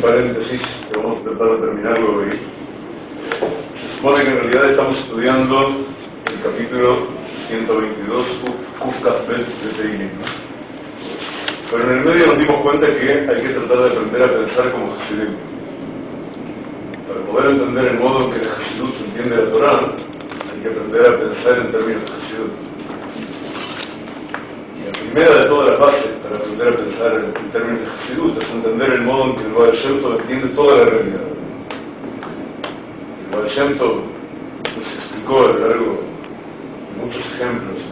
paréntesis que vamos a tratar de terminarlo hoy, se supone que en realidad estamos estudiando el capítulo 122, Kufkafet de Teilim. Pero en el medio nos dimos cuenta que hay que tratar de aprender a pensar como Hasidim. Para poder entender el modo en que el Hasidut se entiende la Torah, hay que aprender a pensar en términos de Hasidut. Primera de todas las bases para aprender a pensar en, términos de Hasidut es entender el modo en que el Baal Shem entiende toda la realidad. El Baal Shem nos explicó a lo largo de muchos ejemplos en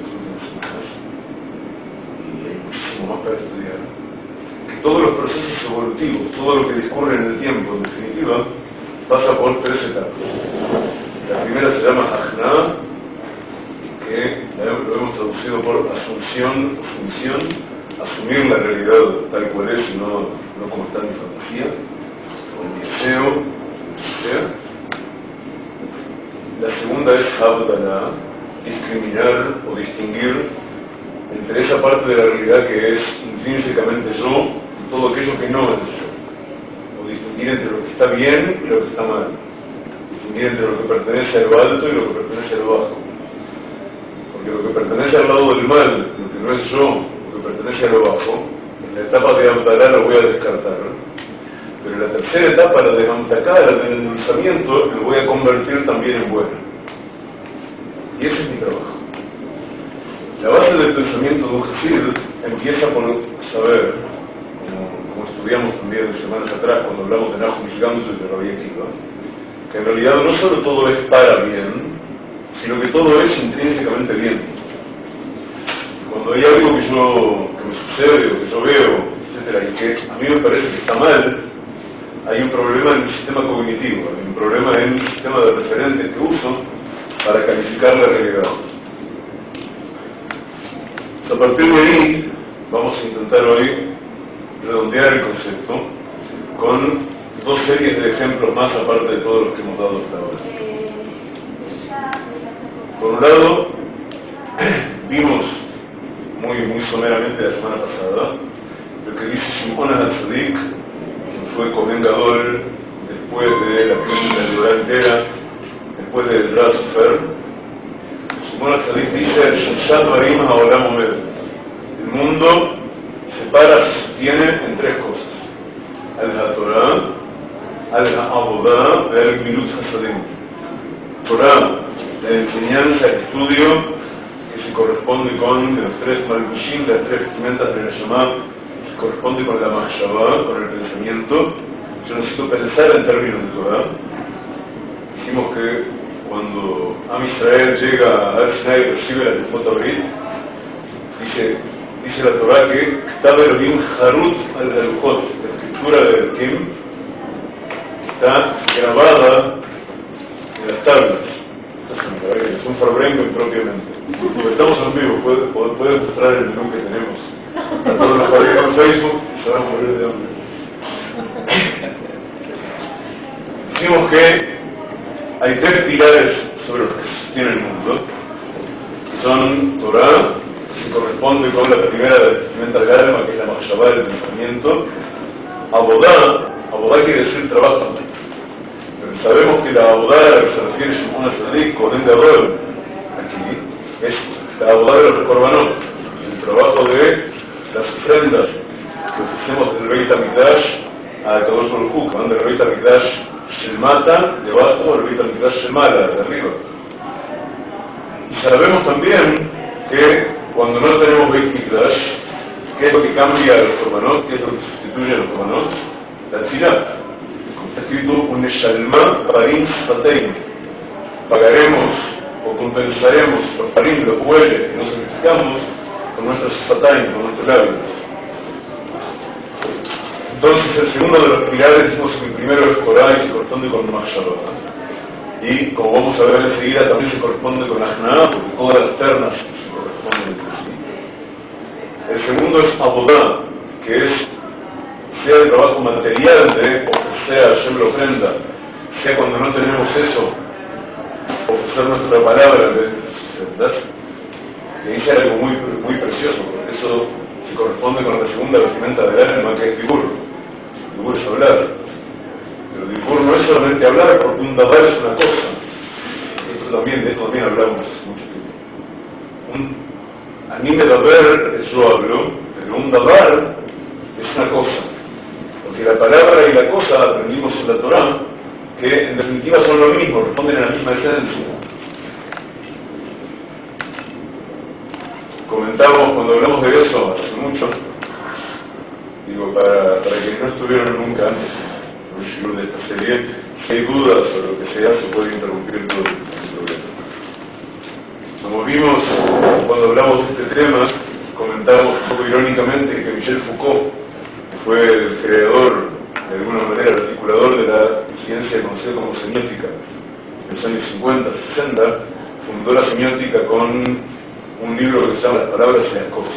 y hay muchísimo más para estudiar, todos los procesos evolutivos, todo lo que discurre en el tiempo, en definitiva, pasa por tres etapas. La primera se llama Ajna, que lo hemos traducido por asunción o función, asumir la realidad tal cual es y no, no como está en mi fantasía, o en mi deseo, sea. La segunda es Abdala, discriminar o distinguir entre esa parte de la realidad que es intrínsecamente yo y todo aquello que no es yo. O distinguir entre lo que está bien y lo que está mal. Distinguir entre lo que pertenece a lo alto y lo que pertenece a lo bajo porque lo que pertenece al lado del mal, lo que no es yo, lo que pertenece a lo bajo, en la etapa de Amtalá lo voy a descartar. Pero en la tercera etapa, la de Amtacar, del pensamiento, lo voy a convertir también en bueno. Y ese es mi trabajo. La base del pensamiento de un Hasid empieza por saber, como, estudiamos también semanas atrás cuando hablamos de Nahum Gamsu y de Rabbi Akiva, que en realidad no solo todo es para bien, sino que todo es intrínsecamente bien. Cuando hay algo que, yo, que me sucede o que yo veo, etcétera, y que a mí me parece que está mal, hay un problema en el sistema cognitivo, hay un problema en el sistema de referentes que uso para calificar la realidad. A partir de ahí, vamos a intentar hoy redondear el concepto con dos series de ejemplos más aparte de todos los que hemos dado hasta ahora. Por un lado, vimos muy, muy someramente la semana pasada lo que dice Simón Anatzadik, quien fue comendador después de la primera de entera, después de Drasufer. Simón Anatzadik dice, el El mundo se para, se sostiene en tres cosas. Al-Torah, Al-Abodá, Al-Milut Hasadim. Torah, la enseñanza, el estudio, que se corresponde con los tres malbushim, las tres vestimentas de la Shema, se corresponde con la Mahshabah, con el pensamiento. Yo necesito pensar en términos de Torah. Dijimos que cuando Am Israel llega a Ar y recibe la Tefot dice, dice la Torah que estaba Elohim Harut al Galujot, la escritura de Elohim, está grabada en las tablas es un problema impropiamente. Estamos en vivo, pueden puede mostrar el menú que tenemos. A todos los que en Facebook se van a morir de hambre. Decimos que hay tres pilares sobre los que se sostiene el mundo. Son Torah, que corresponde con la primera vestimenta del alma, que es la Mahshabá del pensamiento. Abodá, Abodá quiere decir trabajo sabemos que la que se refiere a una Sadik con el aquí es la abodá de los corbanot, el trabajo de las ofrendas que ofrecemos del Beit HaMikdash a Kadosh Baruj cuando el Beit HaMikdash se mata debajo, el Beit HaMikdash se mala de arriba. Y sabemos también que cuando no tenemos Beit HaMikdash, ¿qué es lo que cambia los corbanot? ¿Qué es lo que sustituye los corbanot? La tzilat escrito un Eshalma Parim Satein. Pagaremos o compensaremos por Parim, hueles que nos sacrificamos con nuestros Satain, con nuestros labios. Entonces, el segundo de los pilares, que el primero es Corá y se corresponde con Mahshabah. Y como vamos a ver enseguida, también se corresponde con Ajna, porque todas las ternas se corresponden entre sí. El segundo es Abodá, que es sea el trabajo material de ofrecer a la ofrenda, sea cuando no tenemos eso, ofrecer nuestra palabra ofrendas, que dice algo muy, muy precioso, porque eso se corresponde con la segunda vestimenta del alma, que es Dibur. Dibur es hablar. Pero Dibur no es solamente hablar, porque un dabar es una cosa. Esto también, de esto también hablamos mucho tiempo. Un anime daber es yo hablo, pero un dabar es una cosa. Porque la palabra y la cosa aprendimos en la Torah, que en definitiva son lo mismo, responden a la misma esencia. Comentamos cuando hablamos de eso hace mucho, digo, para, para quienes no estuvieron nunca antes en de esta serie, si hay dudas o lo que sea, se puede interrumpir todo el problema. Como vimos cuando hablamos de este tema, comentamos poco irónicamente que Michel Foucault, fue el creador, de alguna manera, articulador de la ciencia conocida como semiótica, en los años 50, 60, fundó la semiótica con un libro que se llama Las palabras y las cosas.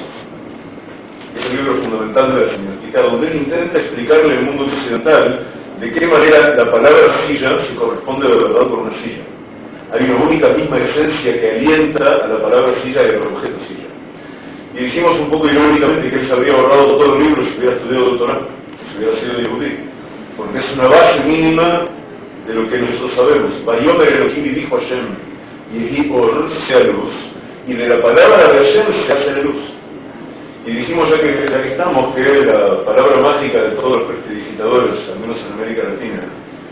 Es un libro fundamental de la semiótica, donde él intenta explicarle al mundo occidental de qué manera la palabra silla se corresponde de verdad con una silla. Hay una única misma esencia que alienta a la palabra silla y al objeto silla. Y dijimos un poco irónicamente que él se habría ahorrado todo el libro si hubiera estudiado doctorado, si hubiera sido yehudí, porque es una base mínima de lo que nosotros sabemos. Bayomer Elohim dijo Hashem, y Or sea luz, y de la palabra de Hashem se hace luz. Y dijimos ya que, ya que estamos que la palabra mágica de todos los prestidigitadores, al menos en América Latina,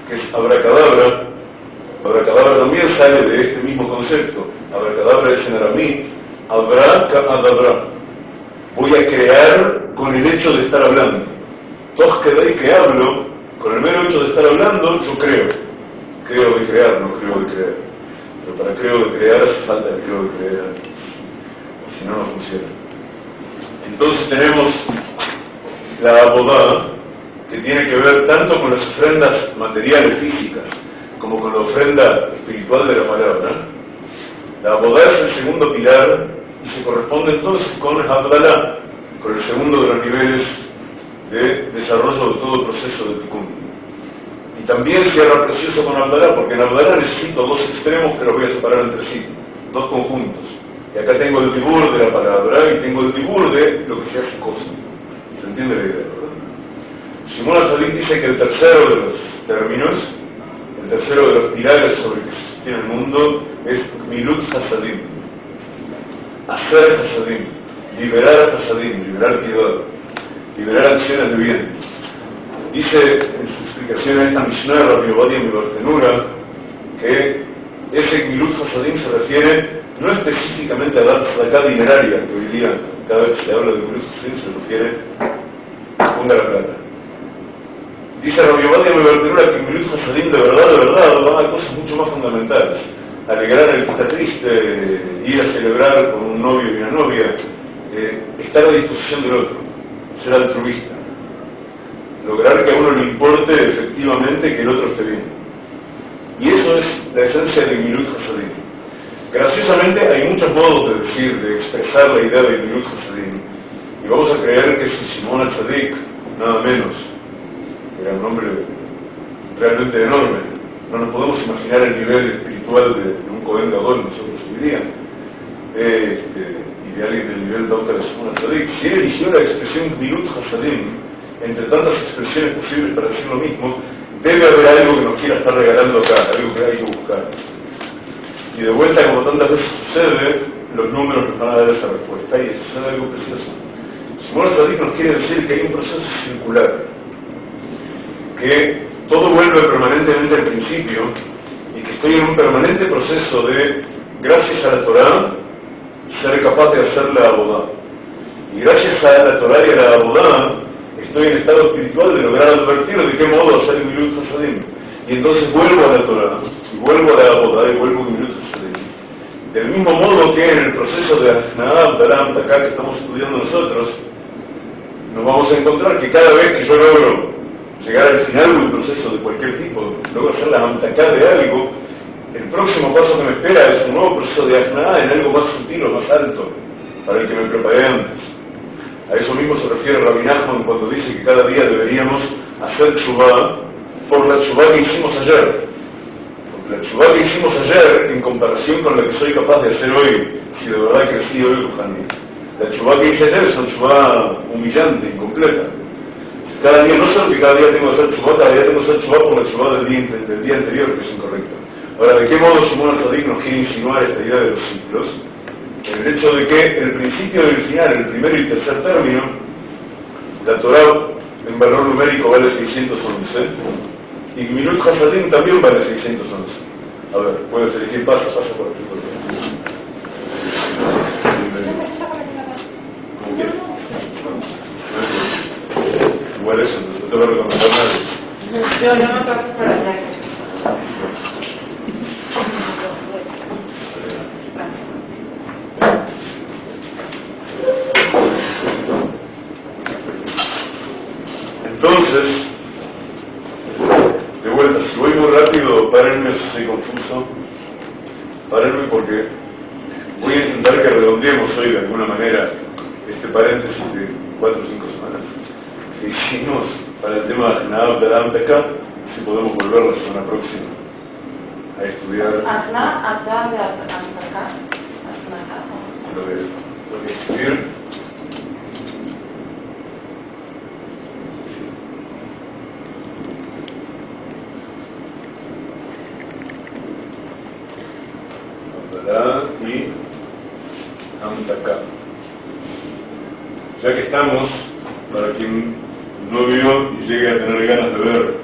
que es abracadabra, abracadabra también sale de este mismo concepto. Abracadabra es en aramí, abracadabra. Voy a crear con el hecho de estar hablando. Todos quedáis que hablo, con el mero hecho de estar hablando, yo creo. Creo de crear, no creo de creer. Pero para creo de crear hace falta el creo de creer. Si no, no funciona. Entonces tenemos la abodada, que tiene que ver tanto con las ofrendas materiales físicas como con la ofrenda espiritual de la palabra. La abodada es el segundo pilar y se corresponde entonces con el Abdalá, con el segundo de los niveles de desarrollo de todo el proceso de Tikkun. Y también cierra precioso con Abdalá, porque en Abdalá necesito dos extremos que los voy a separar entre sí, dos conjuntos. Y acá tengo el tibur de la palabra y tengo el tibur de lo que se hace cosa. ¿Se entiende la idea, verdad? Simón Azadik dice que el tercero de los términos, el tercero de los pilares sobre que se el mundo, es Milut Hasadim. Hacer Hasadim, liberar Hasadim, liberar piedad, liberar acciones de bien. Dice en su explicación a esta Mishnah, Rabbi Obadia mi Bartenura, que ese Milut Hasadim se refiere no específicamente a la acá dineraria, que hoy día cada vez que se habla de Milut Hasadim se refiere a ponga la plata. Dice Rabbi Obadia mi Bartenura que Milut Hasadim de verdad, de verdad, va a cosas mucho más fundamentales. Alegrar el que está triste, ir a celebrar con un novio y una novia, eh, estar a disposición del otro, ser altruista lograr que a uno le importe efectivamente que el otro esté bien. Y eso es la esencia de Milut Hasadim. Graciosamente hay muchos modos de decir, de expresar la idea de Milut Hasadim. Y vamos a creer que si Simón al-Sadik, nada menos, era un hombre realmente enorme, no nos podemos imaginar el nivel espiritual de, un Cohen Gadol nosotros hoy día, este, y de alguien del nivel de Simón al-Sadik. Si él eligió la expresión Milut Hasadim, entre tantas expresiones posibles para decir lo mismo, debe haber algo que nos quiera estar regalando acá, algo que hay que buscar. Y de vuelta, como tantas veces sucede, los números nos van a dar esa respuesta. Y eso es algo precioso. Simón Sadik nos quiere decir que hay un proceso circular, que todo vuelve permanentemente al principio y que estoy en un permanente proceso de, gracias a la Torah, ser capaz de hacer la abodá. Y gracias a la Torah y a la abodá, estoy en estado espiritual de lograr advertir de qué modo hacer mi luz Hasadim. Y entonces vuelvo a la Torah, y vuelvo a la boda, y vuelvo a mi luz Hasadim. Del mismo modo que en el proceso de Asnaab, Dalam, acá que estamos estudiando nosotros, nos vamos a encontrar que cada vez que yo logro llegar al final de un proceso de cualquier tipo, logro hacer la amtacá de algo, el próximo paso que me espera es un nuevo proceso de Asnaab en algo más sutil o más alto, para el que me preparé antes. A eso mismo se refiere Nachman cuando dice que cada día deberíamos hacer chubá por la chubá que hicimos ayer. Porque la chubá que hicimos ayer, en comparación con la que soy capaz de hacer hoy, si de verdad crecido hoy, La chubá que hice ayer es una chubá humillante, incompleta. Cada día, no solo que cada día tengo que hacer chubá, cada día tengo que hacer chubá por la chubá del día, del día anterior, que es incorrecta. Ahora, ¿de qué modo Simón Al nos quiere insinuar esta idea de los ciclos? En el hecho de que el principio y el final, el primero y tercer término, la Torah en valor numérico vale 611 y Minut Hasadim también vale 611. A ver, puedes elegir paso, paso por aquí. Por Como Igual eso, no te voy a recomendar nada. Yo, no toco para allá. Entonces, de vuelta, si voy muy rápido, párenme si estoy confuso, párenme porque voy a intentar que redondeemos hoy de alguna manera este paréntesis de cuatro o cinco semanas que hicimos para el tema de Nada de Danteka, si podemos volver la semana próxima a estudiar. Lo de, lo de escribir. Y Amtaka. Ya que estamos, para quien llegue a tener ganas de ver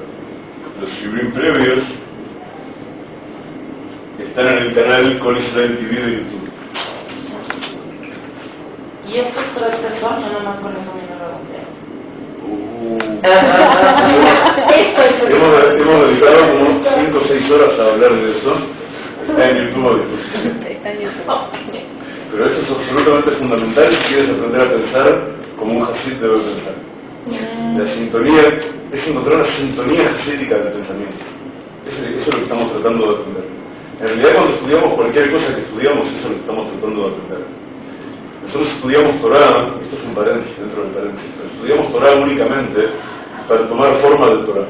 los Shibrim previos, están en el canal con Israel TV de YouTube. Y estos tres personas, yo nomás con eso me lo Uh, Esto es hemos, hemos dedicado como 5 o 6 horas a hablar de eso. Está en YouTube a disposición. Pero eso es absolutamente fundamental si quieres aprender a pensar como un Hasid debe pensar. La sintonía es encontrar una sintonía hasídica del pensamiento. Eso, es lo que estamos tratando de aprender. En realidad cuando estudiamos cualquier cosa que estudiamos, eso es lo que estamos tratando de aprender. Nosotros estudiamos Torah, esto es un paréntesis dentro del paréntesis, pero estudiamos Torah únicamente para tomar forma del Torah.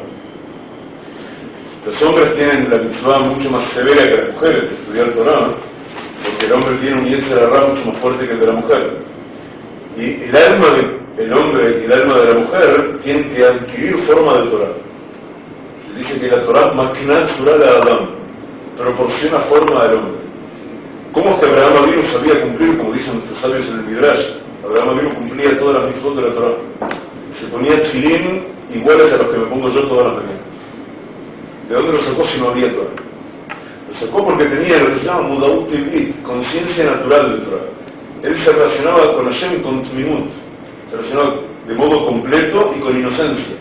Los hombres tienen la mitzvah mucho más severa que las mujeres de estudiar Torah, porque el hombre tiene un yetzer hará mucho más fuerte que el de la mujer. Y el alma del hombre y el alma de la mujer tienen que adquirir forma de Torah. Se dice que la Torah maquinal surah la Adam, proporciona forma al hombre. ¿Cómo es que Abraham Avinu sabía cumplir, como dicen nuestros sabios en el Midrash? Abraham Avinu cumplía todas las mitzvot de la Torah. Se ponía chilín iguales a los que me pongo yo todas las mañanas. ¿De dónde lo sacó si no había Torah? Lo sacó porque tenía lo que se llama Mudaut conciencia natural del Torah. Él se relacionaba con Hashem con Tmimut, relacionaba de modo completo y con inocencia.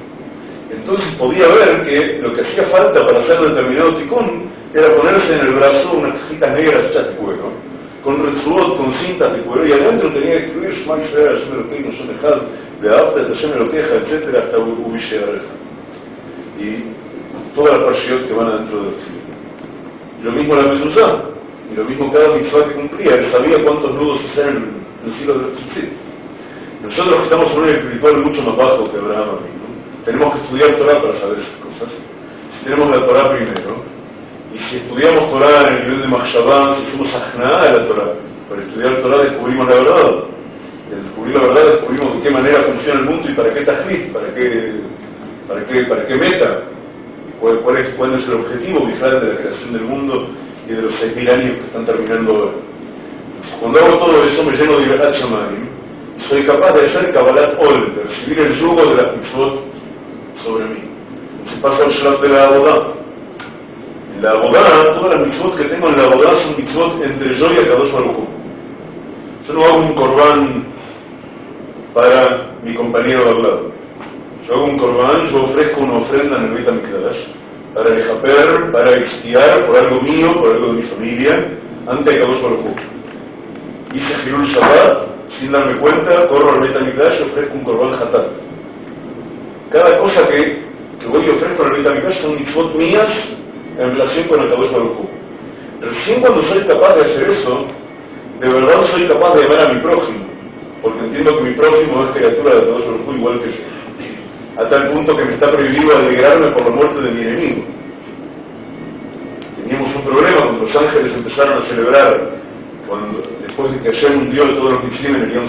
Entonces podía ver que lo que hacía falta para hacer determinado ticón era ponerse en el brazo unas cajitas negras hechas de cuero, con retsuot, con cintas de cuero, y adentro tenía que escribir Shema Israel, Hashem Hashem Echad, de Abdes, Hashem Elokeja, etc., hasta Ubishe Y todas las parshiot que van adentro de los Lo mismo la Mezuzá, y lo mismo cada mitzvah que cumplía, él sabía cuántos nudos hacer en el siglo de los Nosotros que estamos en un espiritual mucho más bajo que Abraham, ¿no? tenemos que estudiar Torah para saber esas cosas. Si tenemos la Torah primero, y si estudiamos Torah en el nivel de Mahshabah, si somos ajnaá de la Torah, para estudiar Torah descubrimos la verdad. Y al descubrir la verdad descubrimos de qué manera funciona el mundo y para qué tajlit, para qué, para qué, para qué meta, cuál, es, cuál es el objetivo visual de la creación del mundo y de los 6.000 años que están terminando ahora. Cuando hago todo eso me lleno de libertad soy capaz de hacer Kabbalat Ol, de recibir el yugo de las mitzvot sobre mí. Se pasa al Shlaf de la Abodá. En la Abodá, todas las mitzvot que tengo en la Abodá son mitzvot entre yo y Akadosh Baruj Hu. Yo no hago un corbán para mi compañero de al. Yo hago un corbán, yo ofrezco una ofrenda en el Beit HaMikdash para dejaper, para expiar por algo mío, por algo de mi familia, ante Akadosh Baruj Hu. Hice Hirul Shabbat, sin darme cuenta, corro al Beit HaMikdash y ofrezco un corbán Hatat. Cada cosa que, que voy y ofrezco Beit HaMikdash son mitzvot mías en relación con el Kadosh Baruj. Recién cuando soy capaz de hacer eso, de verdad soy capaz de amar a mi prójimo, porque entiendo que mi prójimo es criatura de Kadosh Baruj igual que yo, a tal punto que me está prohibido alegrarme por la muerte de mi enemigo. Teníamos un problema cuando los ángeles empezaron a celebrar, cuando después de que Hashem hundió todos los Mitzrim en el Yom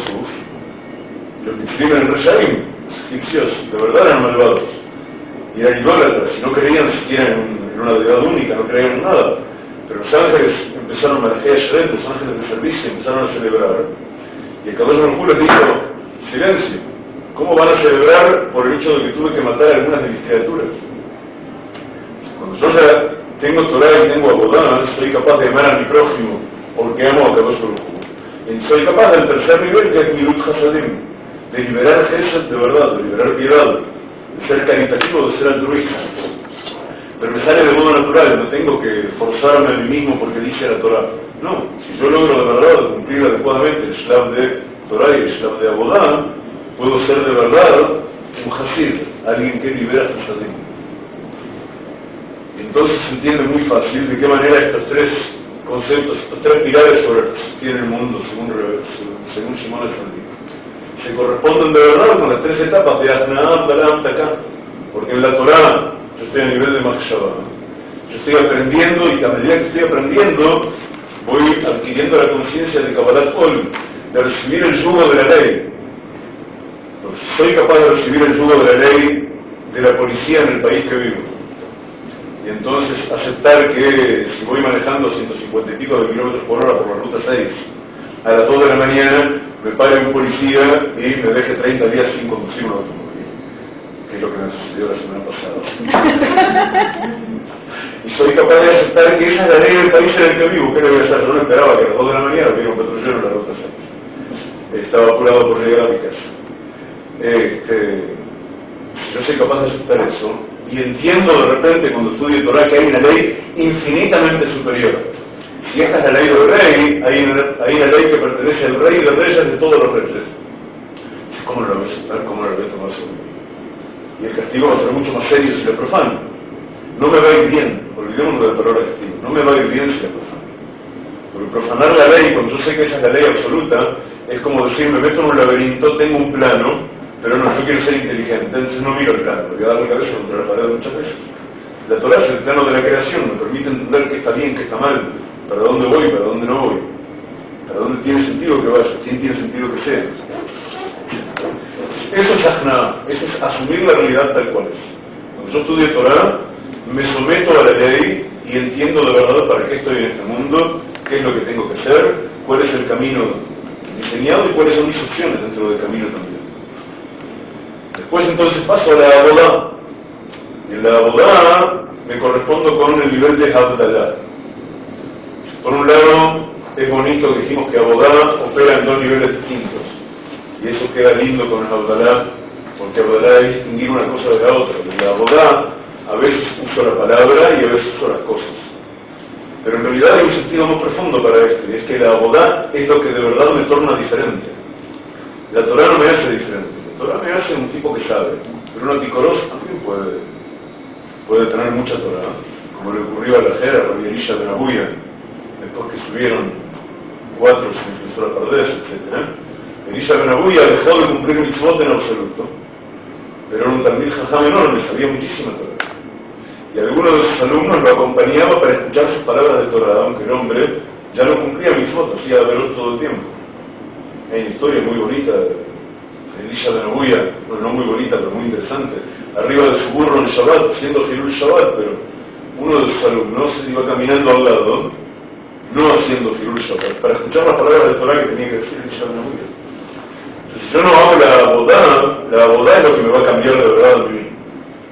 los Mitzrim Reshaim, los egipcios, de verdad eran malvados. Y eran idólatras, y no creían siquiera en, en una deidad única, no creían en nada. Pero los ángeles empezaron a manejar Shrem, los ángeles de servicio, empezaron a celebrar. Y el Kadosh Baruj les dijo, silencio, ¿cómo van a celebrar por el hecho de que tuve que matar a algunas de mis criaturas? Cuando yo ya tengo Torah y tengo Abodá, soy capaz de amar a mi prójimo, porque amo a Kadosh Baruj Y soy capaz del tercer nivel, que es Milut Hasadim, de liberar Gesed de verdad, de liberar piedad, de ser caritativo, de ser altruista. Pero me sale de modo natural, no tengo que forzarme a mí mismo porque dice la Torah. No, si yo logro de verdad cumplir adecuadamente el Shlav de Torah y el Shlav de Abodá, puedo ser de verdad un Hasid, alguien que libera Y Entonces se entiende muy fácil de qué manera estos tres conceptos, tres pilares sobre los que se sostiene el mundo, según, según Shimon se corresponden de verdad con las tres etapas de Asnaam, Balam, Takam. Porque en la Torah yo estoy a nivel de Machshava. Yo estoy aprendiendo y a medida que estoy aprendiendo, voy adquiriendo la conciencia de Kabbalat Ol, de recibir el yugo de la ley. Porque soy capaz de recibir el yugo de la ley de la policía en el país que vivo. Y entonces aceptar que si voy manejando 150 y pico de kilómetros por hora por la ruta 6, a las 2 de la mañana me pare un policía y me deje 30 días sin conducir un automóvil es lo que me sucedió la semana pasada. y soy capaz de aceptar que esa es la ley del país en el que vivo. ¿Qué le voy a hacer? Yo no esperaba que a las 2 de la mañana hubiera un patrullero en la ruta 6. Estaba apurado por llegar a mi casa. Este, yo soy capaz de aceptar eso y entiendo de repente cuando estudio Torah que hay una ley infinitamente superior. Si esta es la ley del rey, hay una, ley que pertenece al rey de reyes de todos los reyes. ¿Cómo lo voy a? ¿Cómo lo voy a tomar y el castigo va a ser mucho más serio si lo profano. No me va a ir bien, olvidémonos de la palabra castigo, no me va a ir bien si lo profano. Porque profanar la ley, cuando yo sé que esa es la ley absoluta, es como decir, me meto en un laberinto, tengo un plano, pero no, yo quiero ser inteligente, entonces no miro el plano, voy a dar la cabeza contra la pared muchas veces. La Torah es el plano de la creación, me permite entender qué está bien, qué está mal, para dónde voy, para dónde no voy, para dónde tiene sentido que vaya, quién tiene sentido que sea. Eso es ajna, eso es asumir la realidad tal cual es. Cuando yo estudio Torah, me someto a la ley y entiendo de verdad para qué estoy en este mundo, qué es lo que tengo que hacer, cuál es el camino diseñado y cuáles son mis opciones dentro del camino también. Después entonces paso a la abodá. Y en la abodá me correspondo con el nivel de Abdallah. Por un lado, es bonito que dijimos que abodá opera en dos niveles distintos y eso queda lindo con el Abdalá, porque Abdalá es distinguir una cosa de la otra. En la Abodá a veces uso la palabra y a veces uso las cosas. Pero en realidad hay un sentido más profundo para esto, y es que la Abodá es lo que de verdad me torna diferente. La Torah no me hace diferente, Torah me hace un tipo que sabe, pero un anticoros también puede, puede tener mucha Torah, como le ocurrió a la Jera, a la Elisha de Nabuya, después que subieron cuatro, se empezó a etc. Elisa Benabuya dejó de cumplir mitzvot en absoluto, pero era un también jajam enorme, sabía muchísima Torah. Y alguno de sus alumnos lo acompañaba para escuchar sus palabras de Torah, aunque el hombre ya no cumplía mitzvot, hacía verlo todo el tiempo. Hay una historia muy bonita de Elisa Benabuya, no, no muy bonita, pero muy interesante, arriba de su burro en Shabbat, siendo Hirul Shabbat, pero uno de sus alumnos iba caminando al lado, no haciendo Hirul Shabbat, para escuchar las palabras de Torah que tenía que decir Elisa Benabuya. Si yo no hago la boda, la boda es lo que me va a cambiar de verdad a mí.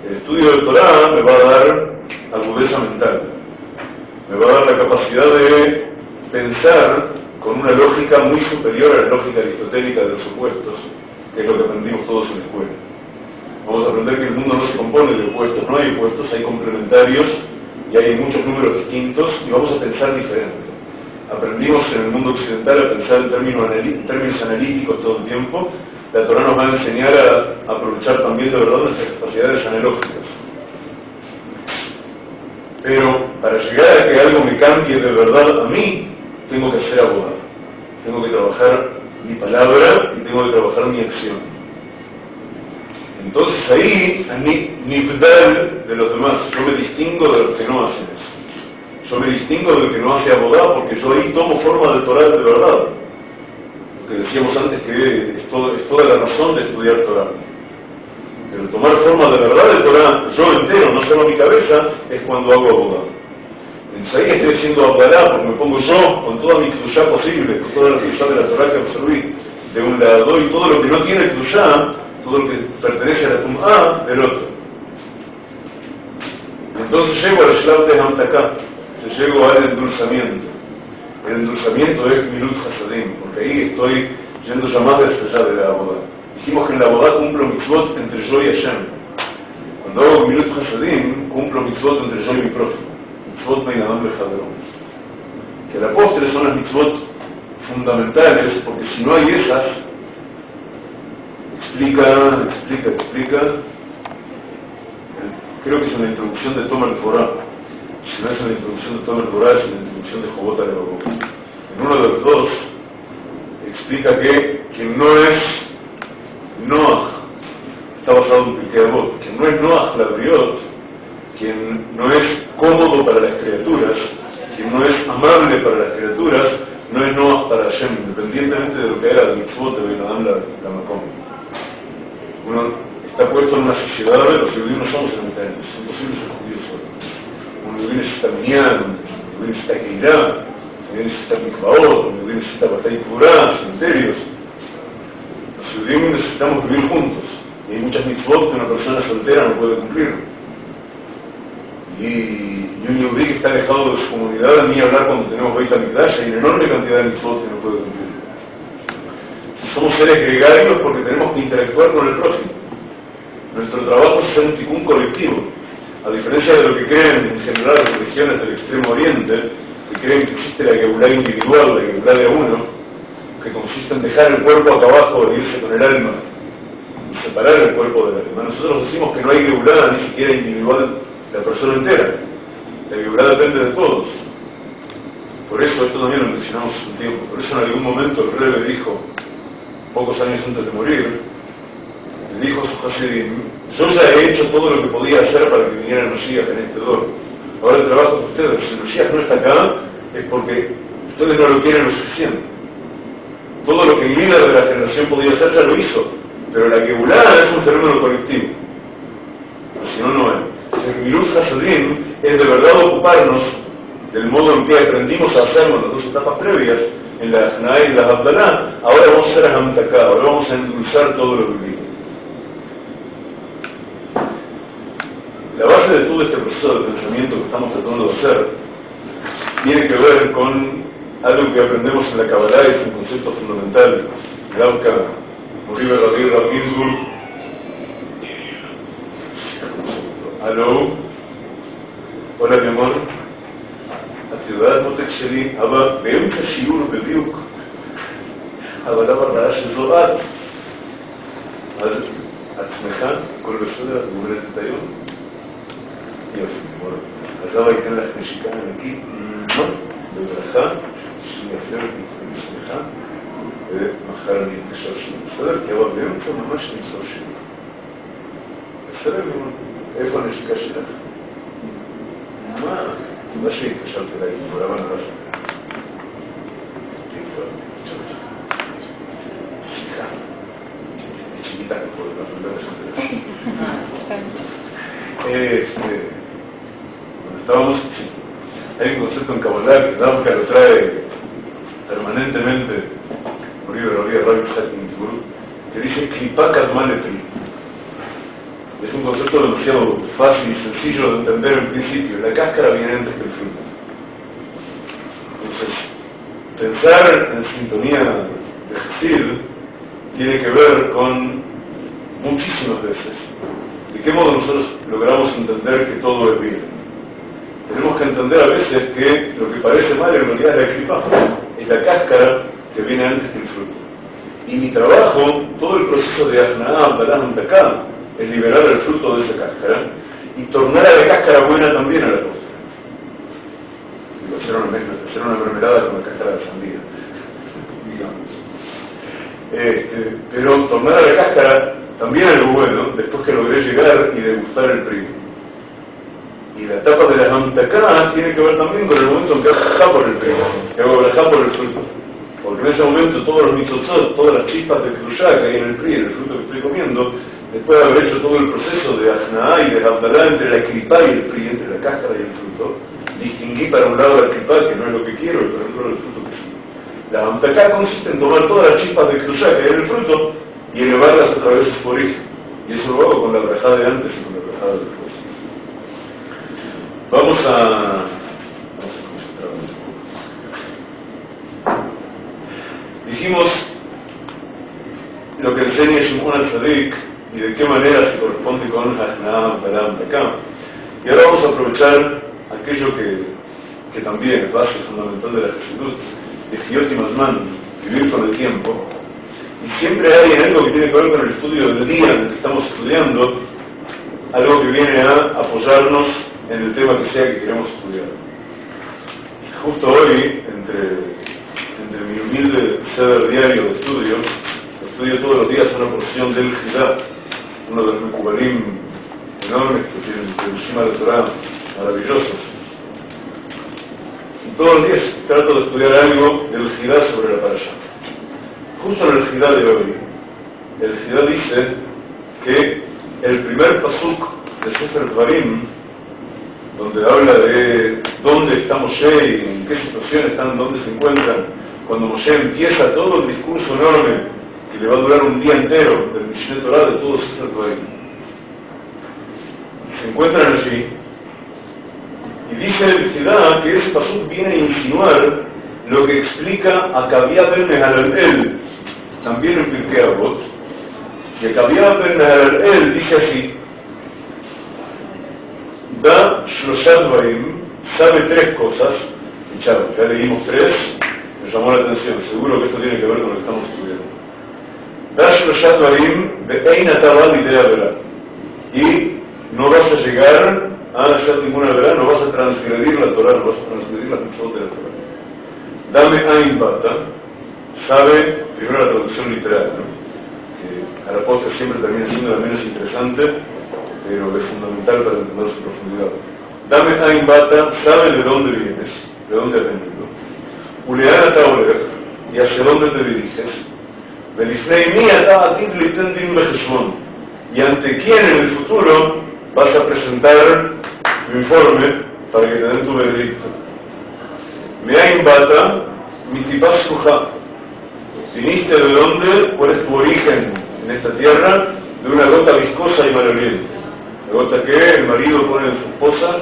El estudio del Torah me va a dar agudeza mental. Me va a dar la capacidad de pensar con una lógica muy superior a la lógica aristotélica de los opuestos, que es lo que aprendimos todos en la escuela. Vamos a aprender que el mundo no se compone de opuestos, no hay opuestos, hay complementarios y hay muchos números distintos y vamos a pensar diferente aprendimos en el mundo occidental a pensar en términos, analíticos todo el tiempo, la Torah nos va a enseñar a, aprovechar también de verdad nuestras capacidades analógicas. Pero para llegar a que algo me cambie de verdad a mí, tengo que ser abogado. Tengo que trabajar mi palabra y tengo que trabajar mi acción. Entonces ahí, a mí, mi de los demás, yo me distingo de los que no hacen eso. Yo me distingo de lo que no hace abogado porque yo ahí tomo forma de Torah de verdad. Lo que decíamos antes que es, es toda la razón de estudiar Torah. Pero tomar forma de verdad de Torah, yo entero, no solo mi cabeza, es cuando hago abogado. Ahí estoy haciendo abogado porque me pongo yo con toda mi ya posible, con toda la cruzá de la Torah que absorbí, de un lado, y todo lo que no tiene cruzá, todo lo que pertenece a la tumba del otro. Entonces llego al Shlav de Hamtaká, llego al endulzamiento. El endulzamiento es Milut Hasadim, porque ahí estoy yendo ya más allá de la boda. Dijimos que en la boda cumplo mitzvot entre yo y Hashem. Cuando hago Milut Hasadim, cumplo mitzvot entre yo y mi prójimo. Mitzvot. Que la postre son las mitzvot fundamentales, porque si no hay esas, explica, explica, explica, creo que es una introducción de Tomer Forá. Si no es una introducción de Tomer Forá, es una introducción de Jobota de Babó. En uno de los dos explica que quien no es Noah, está basado en Pirkei quien no es Noah Flaviot, quien no es cómodo para las criaturas, quien no es amable para las criaturas, no es Noah para Hashem, independientemente de lo que era de Mitzvot de la, la Macom. Uno está puesto en una sociedad, los judíos no somos elementales, es imposible ser judíos solo. Un judío necesita minyan, un judío necesita keirá, un judío necesita mikvaot, un judío necesita batalla curá, cementerios. Los judíos necesitamos vivir juntos. Y hay muchas mitzvot que una persona soltera no puede cumplir. Y, y un judío que está alejado de su comunidad, ni hablar cuando tenemos Beit HaMikdash, hay una enorme cantidad de mitzvot que no puede cumplir. Somos seres gregarios porque tenemos que interactuar con el próximo. Nuestro trabajo es ser un ticún colectivo. A diferencia de lo que creen en general las religiones del Extremo Oriente, que creen que existe la geulá individual, la geulá de uno, que consiste en dejar el cuerpo acá abajo e irse con el alma, separar el cuerpo del alma. Nosotros decimos que no hay geulá ni siquiera individual de la persona entera. La geulá depende de todos. Por eso, esto también lo mencionamos un tiempo, por eso en algún momento el rey le dijo, pocos años antes de morir, le dijo a su Hasidim, yo ya he hecho todo lo que podía hacer para que viniera el Mesías en este dolor. Ahora el trabajo de ustedes, si el Mesías no está acá, es porque ustedes no lo quieren lo suficiente. Todo lo que el líder de la generación podía hacer ya lo hizo, pero la Geulá es un fenómeno colectivo. Si no, no es. El Miruz Hasidim es de verdad ocuparnos del modo en que aprendimos a hacerlo en las dos etapas previas, en la Asnae y la Abdalá, ahora vamos a hacer a ahora vamos a endulzar todo lo vimos. La base de todo este proceso de pensamiento que estamos tratando de hacer tiene que ver con algo que aprendemos en la Kabbalah, es un concepto fundamental. Glauca Muribe Rabir Rabinsburg. Aló. Mi amor. את מותק שלי, אבל באמצע שיעור בדיוק, אבל למה ראה שזו את? אז את שמחה? הכל בסדר? את את היום? יופי, מאוד. אז אבא ייתן לך נשיקה ענקית, בברכה, שיפה ותתקני סליחה, ומחר אני אתקשר שוב. בסדר? כי אבא באמצע ממש נמסור שוב. בסדר? איפה הנשיקה שלך? מה? מה שהתקשרת אליי, בעולם הנראה שלך. סליחה. chiquita que puedo Este, estábamos, hay un concepto en Kabbalah que Dafka lo trae permanentemente, por libro de la vida Rabbi que dice Klipakat Manetri. es un concepto demasiado fácil y sencillo de entender en principio. La cáscara viene antes que el fruto. Entonces, pensar en sintonía de Hasid tiene que ver con muchísimas veces de qué modo nosotros logramos entender que todo es bien tenemos que entender a veces que lo que parece mal en realidad es la equipa, es la cáscara que viene antes que el fruto. Y mi trabajo, todo el proceso de Asnaam, Balam, Takam, es liberar el fruto de esa cáscara y tornar a la cáscara buena también a la postre. Hacer una, hacer una mermelada con la cáscara de sandía, digamos. Este, pero tornar a la cáscara también a lo bueno, después que logré llegar y degustar el primo. Y la etapa de la Hamtaká tiene que ver también con el momento en que hago por el trigo, que hago por el fruto. porque en ese momento todos los todas las chispas de Kedushá que hay en el PRI, el fruto que estoy comiendo, después de haber hecho todo el proceso de Asnaá y de Abdalá entre la Kripá y el PRI, entre la cáscara y el fruto, distinguí para un lado la Kripá, que no es lo que quiero, y para otro el fruto que sí. La Amtaká consiste en tomar todas las chispas de Kedushá que hay en el fruto y elevarlas a través de su origen. Y eso lo hago con la brajada de antes y con la brajada de después. Vamos a... Vamos a concentrarnos Dijimos lo que enseña Shimon al-Sadik y de qué manera se corresponde con Hasnam, Balam, Takam. Y ahora vamos a aprovechar aquello que, que también es base fundamental de la Jesús, de Giot y Masman, vivir con el tiempo. Y siempre hay algo que tiene que ver con el estudio del día en el que estamos estudiando, algo que viene a apoyarnos en el tema que sea que queremos estudiar. Justo hoy, entre entre mi humilde ceder diario de estudio, estudio todos los días una porción del Jidá, uno de los Mekubalim enormes que tienen el Shima de Torah, maravillosos. Y todos los días trato de estudiar algo del Jidá sobre la parasha. Justo en el Jidá de hoy, el Jidá dice que el primer pasuk de Sefer Dvarim, donde habla de dónde está Moshe y en qué situación están, dónde se encuentran, cuando Moshe empieza todo el discurso enorme que le va a durar un día entero del Mishneh Torah de todos estos. Se encuentran allí y dice el Jidá que ese pasuk viene a insinuar lo que explica a Kabia Ben él también en Pirkei Avot, que Kabia Ben él dice así, da Shloshat sabe tres cosas, ya leímos tres, me llamó la atención, seguro que esto tiene que ver con lo que estamos estudiando. Idea. Y no vas a llegar a hacer ninguna verá, no vas a transgredir la Torah, no vas a transgredir la mitzvot de la Torah. Dame Ain Bata, sabe, primero la traducción literal, ¿no? que a la postre siempre termina siendo la menos interesante, pero es fundamental para entender su profundidad. Dame Ain Bata, sabe de dónde vienes, de dónde has venido. Uleana Tauler, ¿y hacia dónde te diriges? ¿Y ante quién en el futuro vas a presentar tu informe para que te den tu veredicto? Meaim Bata, Mitipas Suja. Viniste de dónde, cuál es tu origen en esta tierra, de una gota viscosa y maloliente. La gota que el marido pone en su esposa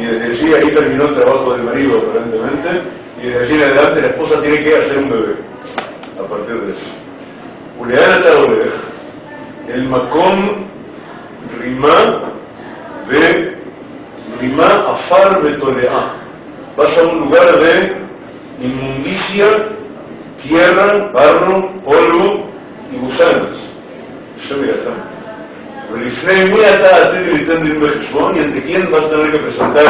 y desde allí ahí terminó el trabajo del marido aparentemente y de allí en adelante la esposa tiene que hacer un bebé a partir de eso. Uleana Taoler, el Macón Rimá de Rimá Afar Betolea. Vas a un lugar de inmundicia, tierra, barro, polvo y gusanos. Eso mira está. Y ante quién vas a tener que presentar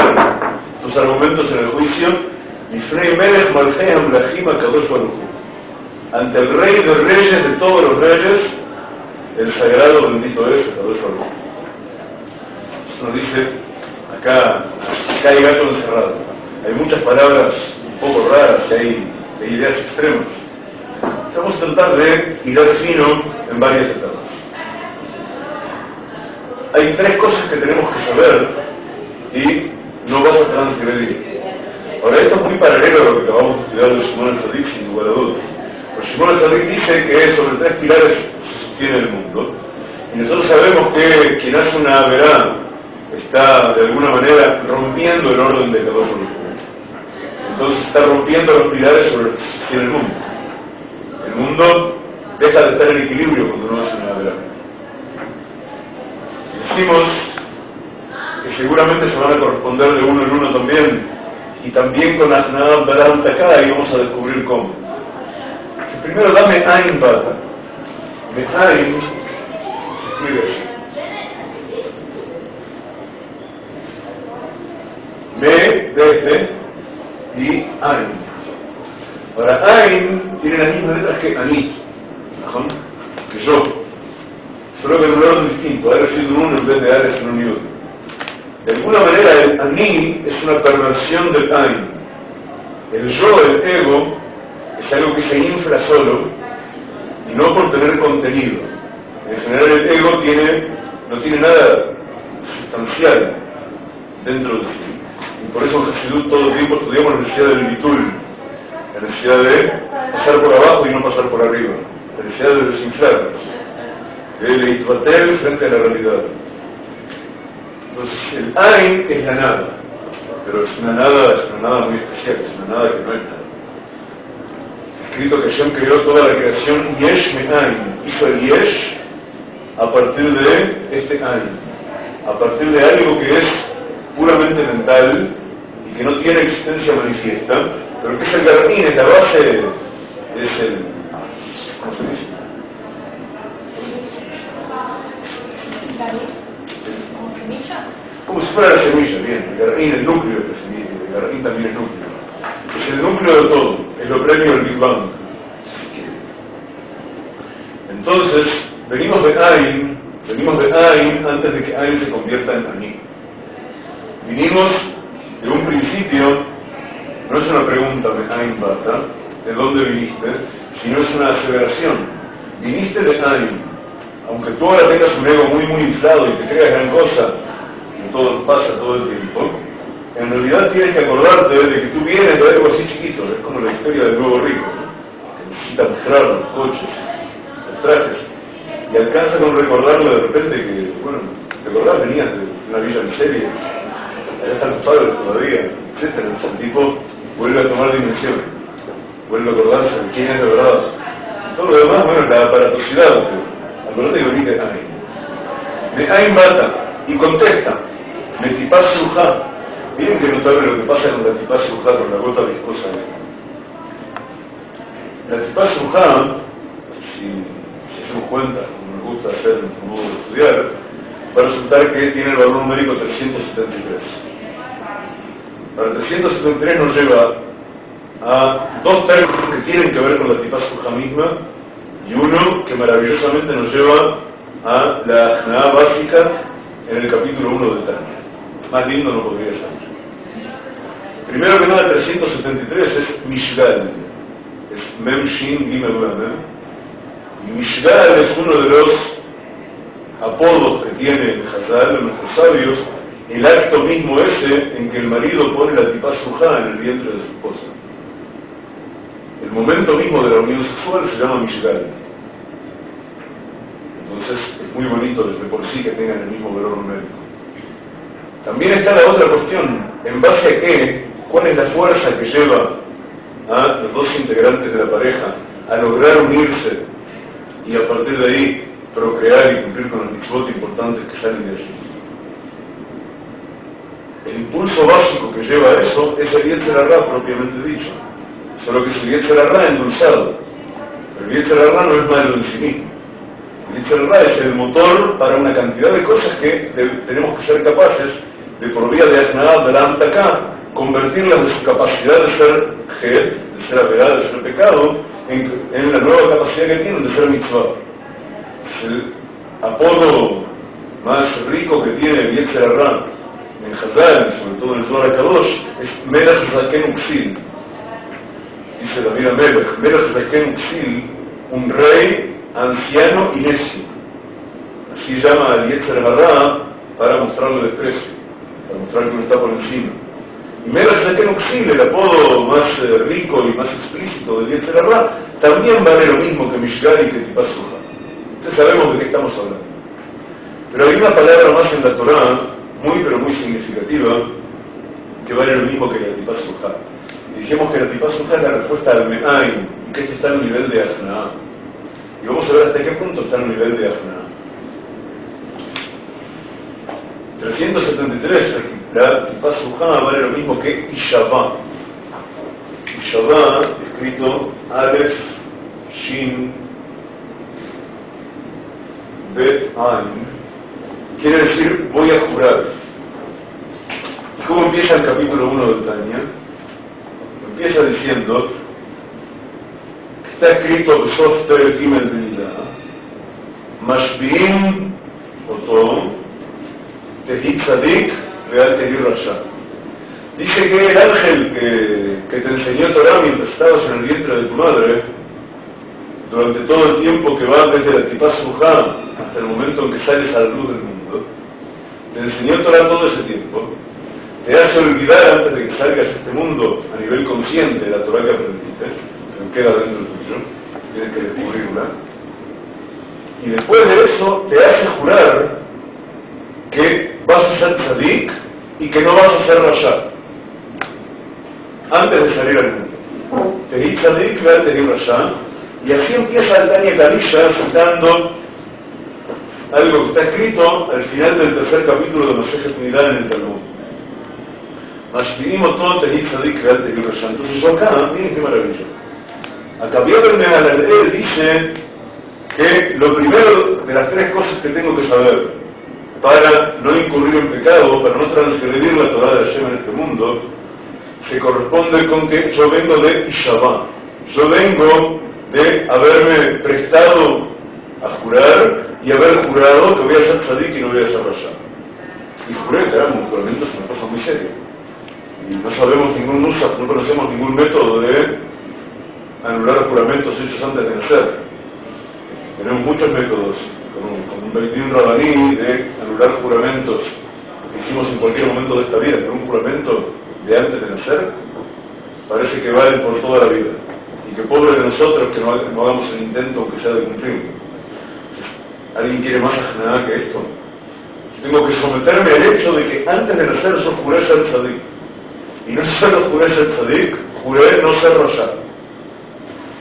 tus argumentos en el juicio ante el rey de reyes de todos los reyes, el sagrado bendito es Kadosh Baruch Nos dice, acá, acá hay gato encerrado. Hay muchas palabras un poco raras, y hay, hay ideas extremas. Vamos a tratar de al fino en varias etapas. Hay tres cosas que tenemos que saber y no vas a transgredir. Ahora, esto es muy paralelo a lo que acabamos de estudiar de Simón al sin lugar a dudas. Pero Simón al dice que sobre tres pilares se sostiene el mundo. Y nosotros sabemos que quien hace una verá está de alguna manera rompiendo el orden de cada uno. Entonces está rompiendo los pilares sobre los que se sostiene el mundo. El mundo deja de estar en equilibrio cuando uno hace una verá. Decimos que seguramente se van a corresponder de uno en uno también y también con Asnadam Baram Takada y vamos a descubrir cómo. Primero dame Ain Bata. Me Ain así. Me desde y Ain. Ahora Ain tiene las mismas letras que Ani, que yo. Solo que en un orden distinto, Ahora sido un uno en vez de Ares en un y otro. De alguna manera el ani es una perversión del ain. El yo, el ego, es algo que se infla solo y no por tener contenido. En general el ego tiene, no tiene nada sustancial dentro de sí. Y por eso en Jesús todo el tiempo estudiamos la necesidad del bitul, la necesidad de pasar por abajo y no pasar por arriba, la necesidad de desinflar, de Itbatel frente a la realidad. Entonces el Ain es la nada, pero es una nada, es una nada muy especial, es una nada que no es nada. Escrito que Hashem creó toda la creación Yesh Ain, hizo el Yesh a partir de este Ain, a partir de algo que es puramente mental y que no tiene existencia manifiesta, pero que es el jardín, es la base, es el, ¿cómo se dice? Como si fuera la semilla, bien, el jardín, el núcleo de la semilla, el jardín también es núcleo. Es el núcleo de todo, es lo premio del Big Bang. Entonces, venimos de Ain, venimos de Ain antes de que Ain se convierta en Aní. Vinimos de un principio, no es una pregunta de Ain Bata, de dónde viniste, sino es una aseveración. Viniste de Ain, aunque tú ahora tengas un ego muy, muy inflado y te creas gran cosa, y todo pasa todo el tiempo, en realidad tienes que acordarte de que tú vienes de algo así chiquito, es como la historia del nuevo rico, que necesita mostrar los coches, los trajes, y alcanza con recordarlo de repente que, bueno, te acordás, venías de una villa miseria, allá están tus padres todavía, etc. El tipo vuelve a tomar dimensión, vuelve a acordarse de quién es de verdad. Todo lo demás, bueno, la aparatosidad, acordate que venís de Ain. De Ain Bata, y contesta, Metipaz Sujá, Miren que notable lo que pasa con la tipaz sujá, con la gota viscosa. La tipaz sujá, si, si hacemos cuenta, como nos gusta hacer en nuestro modo de estudiar, va a resultar que tiene el valor numérico 373. Para 373 nos lleva a dos términos que tienen que ver con la tipaz sujá misma y uno que maravillosamente nos lleva a la nada básica en el capítulo 1 del Tania. Más lindo no podría ser. Primero que nada, 373 es Mishgal, es Mem Shin. Y Mishgal es uno de los apodos que tiene Hazal, nuestros sabios, el acto mismo ese en que el marido pone la tipá sujá en el vientre de su esposa. El momento mismo de la unión sexual se llama Mishgal. Entonces es muy bonito desde por sí que tengan el mismo valor numérico. También está la otra cuestión, en base a qué, cuál es la fuerza que lleva a los dos integrantes de la pareja a lograr unirse y a partir de ahí procrear y cumplir con los mitzvot importantes que salen de allí. El impulso básico que lleva a eso es el Yetzerará propiamente dicho, solo que es el Yetzerará endulzado. Pero el Yetzerará no es malo en sí mismo. El Yetzerará es el motor para una cantidad de cosas que tenemos que ser capaces de por vía de Asnaab, de la Amtaká, convertirlas de su capacidad de ser Ged, de ser averada, de ser pecado, en, en, la nueva capacidad que tienen de ser mitzvah. El apodo más rico que tiene el Yetzerará en Hazal, sobre todo en el Zohar Kadosh, es Melech Zaken Uxil. Dice David Melech, Melech Zaken Uxil, un rey anciano y necio. Así llama al Yetzerará para mostrarle desprecio, para mostrar que uno está por encima. Y Melech Zaken Uxil, el apodo más eh, rico y más explícito del Yetzerará, también vale lo mismo que Mishgal y que Tipasuja. Entonces sabemos de qué estamos hablando. Pero hay una palabra más en la Torah muy pero muy significativa, que vale lo mismo que la tipaz sujá. Y dijimos que la tipaz sujá es la respuesta al me'ain, que este está en un nivel de asna. Y vamos a ver hasta qué punto está en un nivel de asna. 373, la tipaz vale lo mismo que Ishabá. Ishabá, escrito Aleph, Shin, Bet, Ain, quiere decir voy a jurar. ¿Cómo empieza el capítulo 1 del Tania? Empieza diciendo, está escrito Sof Tere Gimel Benila, Mashbiim Oto, Tehit Sadik, Real Tehir Rasha. Dice que el ángel que que te enseñó Torah mientras estabas en el vientre de tu madre, durante todo el tiempo que va desde la Tipaz hasta el momento en que sales a la luz del mundo, te enseñó Torah todo ese tiempo, te hace olvidar antes de que salgas a este mundo a nivel consciente la Torah que aprendiste, que queda dentro tuyo, tienes que descubrirla, y después de eso te hace jurar que vas a ser tzadik y que no vas a ser rayado antes de salir al mundo. Tehi tzadik, tehi rayá, y así empieza el Tania citando algo que está escrito al final del tercer capítulo de Masejet Unidad en el Talmud. Mashvinim todo tehi tzadik, tehi rayá. Entonces yo acá, miren qué maravilla. Acá al él dice que lo primero de las tres cosas que tengo que saber para no incurrir en pecado, para no transgredir la Torah de Hashem en este mundo, se corresponde con que yo vengo de Shabbat. Yo vengo de haberme prestado a jurar y haber jurado que voy a ser tzadik y no voy a ser rasha. Y juré que éramos juramentos una cosa muy seria. Y no sabemos ningún uso, no conocemos ningún método de anular juramentos hechos antes de nacer. Tenemos muchos métodos, 21 rabaní de anular juramentos que hicimos en cualquier momento de esta vida, pero un juramento de antes de nacer, parece que vale por toda la vida. Y que pobre de nosotros que no, hagamos el intento aunque sea de cumplir. ¿Alguien quiere más nada que esto? Tengo que someterme al hecho de que antes de nacer yo juré ser tzadik. Y no solo juré ser tzadik, juré no ser rosado.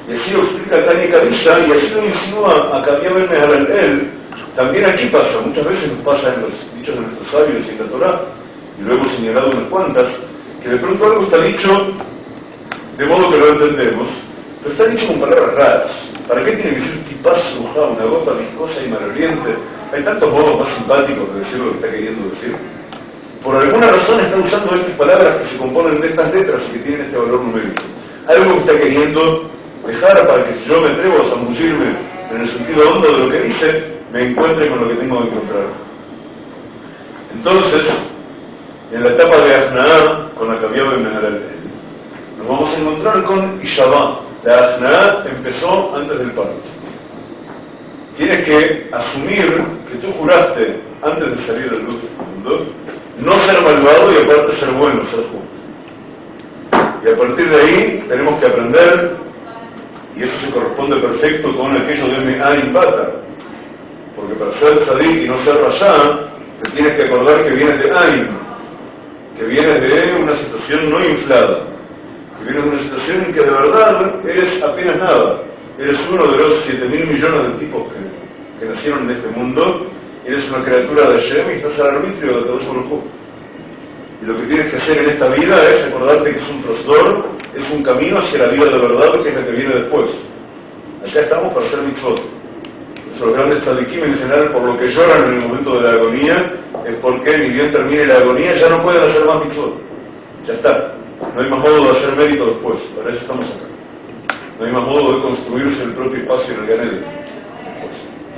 Y así lo explica Tani Kadisha y así lo insinúa a Katia él. También aquí pasa, muchas veces nos pasa en los dichos de nuestros sabios y en la Torah, y lo hemos señalado unas cuantas, que de pronto algo está dicho de modo que lo entendemos, pero está dicho con palabras raras. ¿Para qué tiene que ser tipazo, una gota viscosa y maloliente? Hay tantos modos más simpáticos de decir lo que está queriendo decir. Por alguna razón está usando estas palabras que se componen de estas letras y que tienen este valor numérico. Algo que está queriendo dejar para que si yo me atrevo a zambullirme en el sentido hondo de lo que dice, me encuentre con lo que tengo que encontrar. Entonces, en la etapa de Asnaá, con la que había nos vamos a encontrar con Ishabá. La Asnaá empezó antes del parto. Tienes que asumir que tú juraste antes de salir del luz del mundo, no ser malvado y aparte ser bueno, ser justo. Y a partir de ahí tenemos que aprender, y eso se corresponde perfecto con aquello de Me'ain Bata, porque para ser sadik y no ser rasha, te tienes que acordar que vienes de Ain, que viene de una situación no inflada, que viene de una situación en que de verdad eres apenas nada, eres uno de los 7 mil millones de tipos que, nacieron en este mundo, eres una criatura de Hashem y estás al arbitrio de todo eso Y lo que tienes que hacer en esta vida es recordarte que es un prostor, es un camino hacia la vida de verdad que es la que viene después. Acá estamos para hacer mitzvot. Los grandes tzadikim en general por lo que lloran en el momento de la agonía es porque ni bien termine la agonía ya no pueden hacer más mitzvot. Ya está. No hay más modo de hacer mérito después. Para eso estamos acá. No hay más modo de construirse el propio espacio en el Ganede.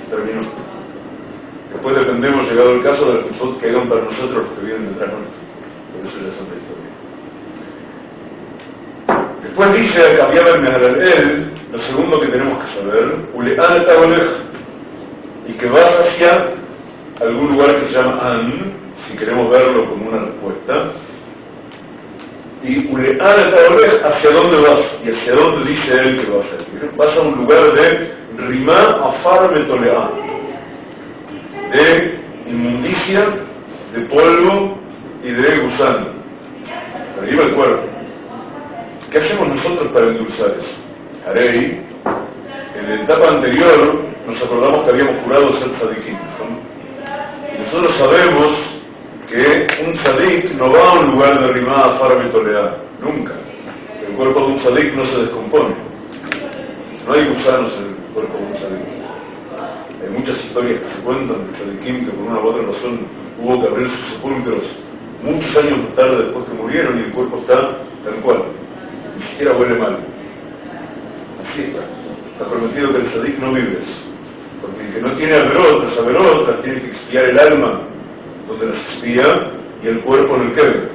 terminó. Después dependemos, llegado el caso, de los mitzvot que hagan para nosotros los que vienen detrás nuestro. Por eso ya es otra historia. Después dice, cambiaba el él, lo segundo que tenemos que saber, y que va hacia algún lugar que se llama An, si queremos verlo como una respuesta, y hacia dónde vas, y hacia dónde dice él que vas a ir. Vas a un lugar de Rimá Afar Metolea, de inmundicia, de polvo y de gusano. Arriba el cuerpo. ¿Qué hacemos nosotros para endulzar eso? Harei, en la etapa anterior nos acordamos que habíamos jurado ser tzadikim. Nosotros sabemos que un tzadik no va a un lugar de rimada tolear, nunca. El cuerpo de un tzadik no se descompone. No hay gusanos en el cuerpo de un tzadik. Hay muchas historias que se cuentan de tzadikim que por una u otra razón hubo que abrir sus sepulcros muchos años más tarde después que murieron y el cuerpo está tal cual. Ni siquiera huele mal. Así está. Está prometido que el tzadik no vive porque el que no tiene averotas, averotas, tiene que expiar el alma donde las expía y el cuerpo en el quede.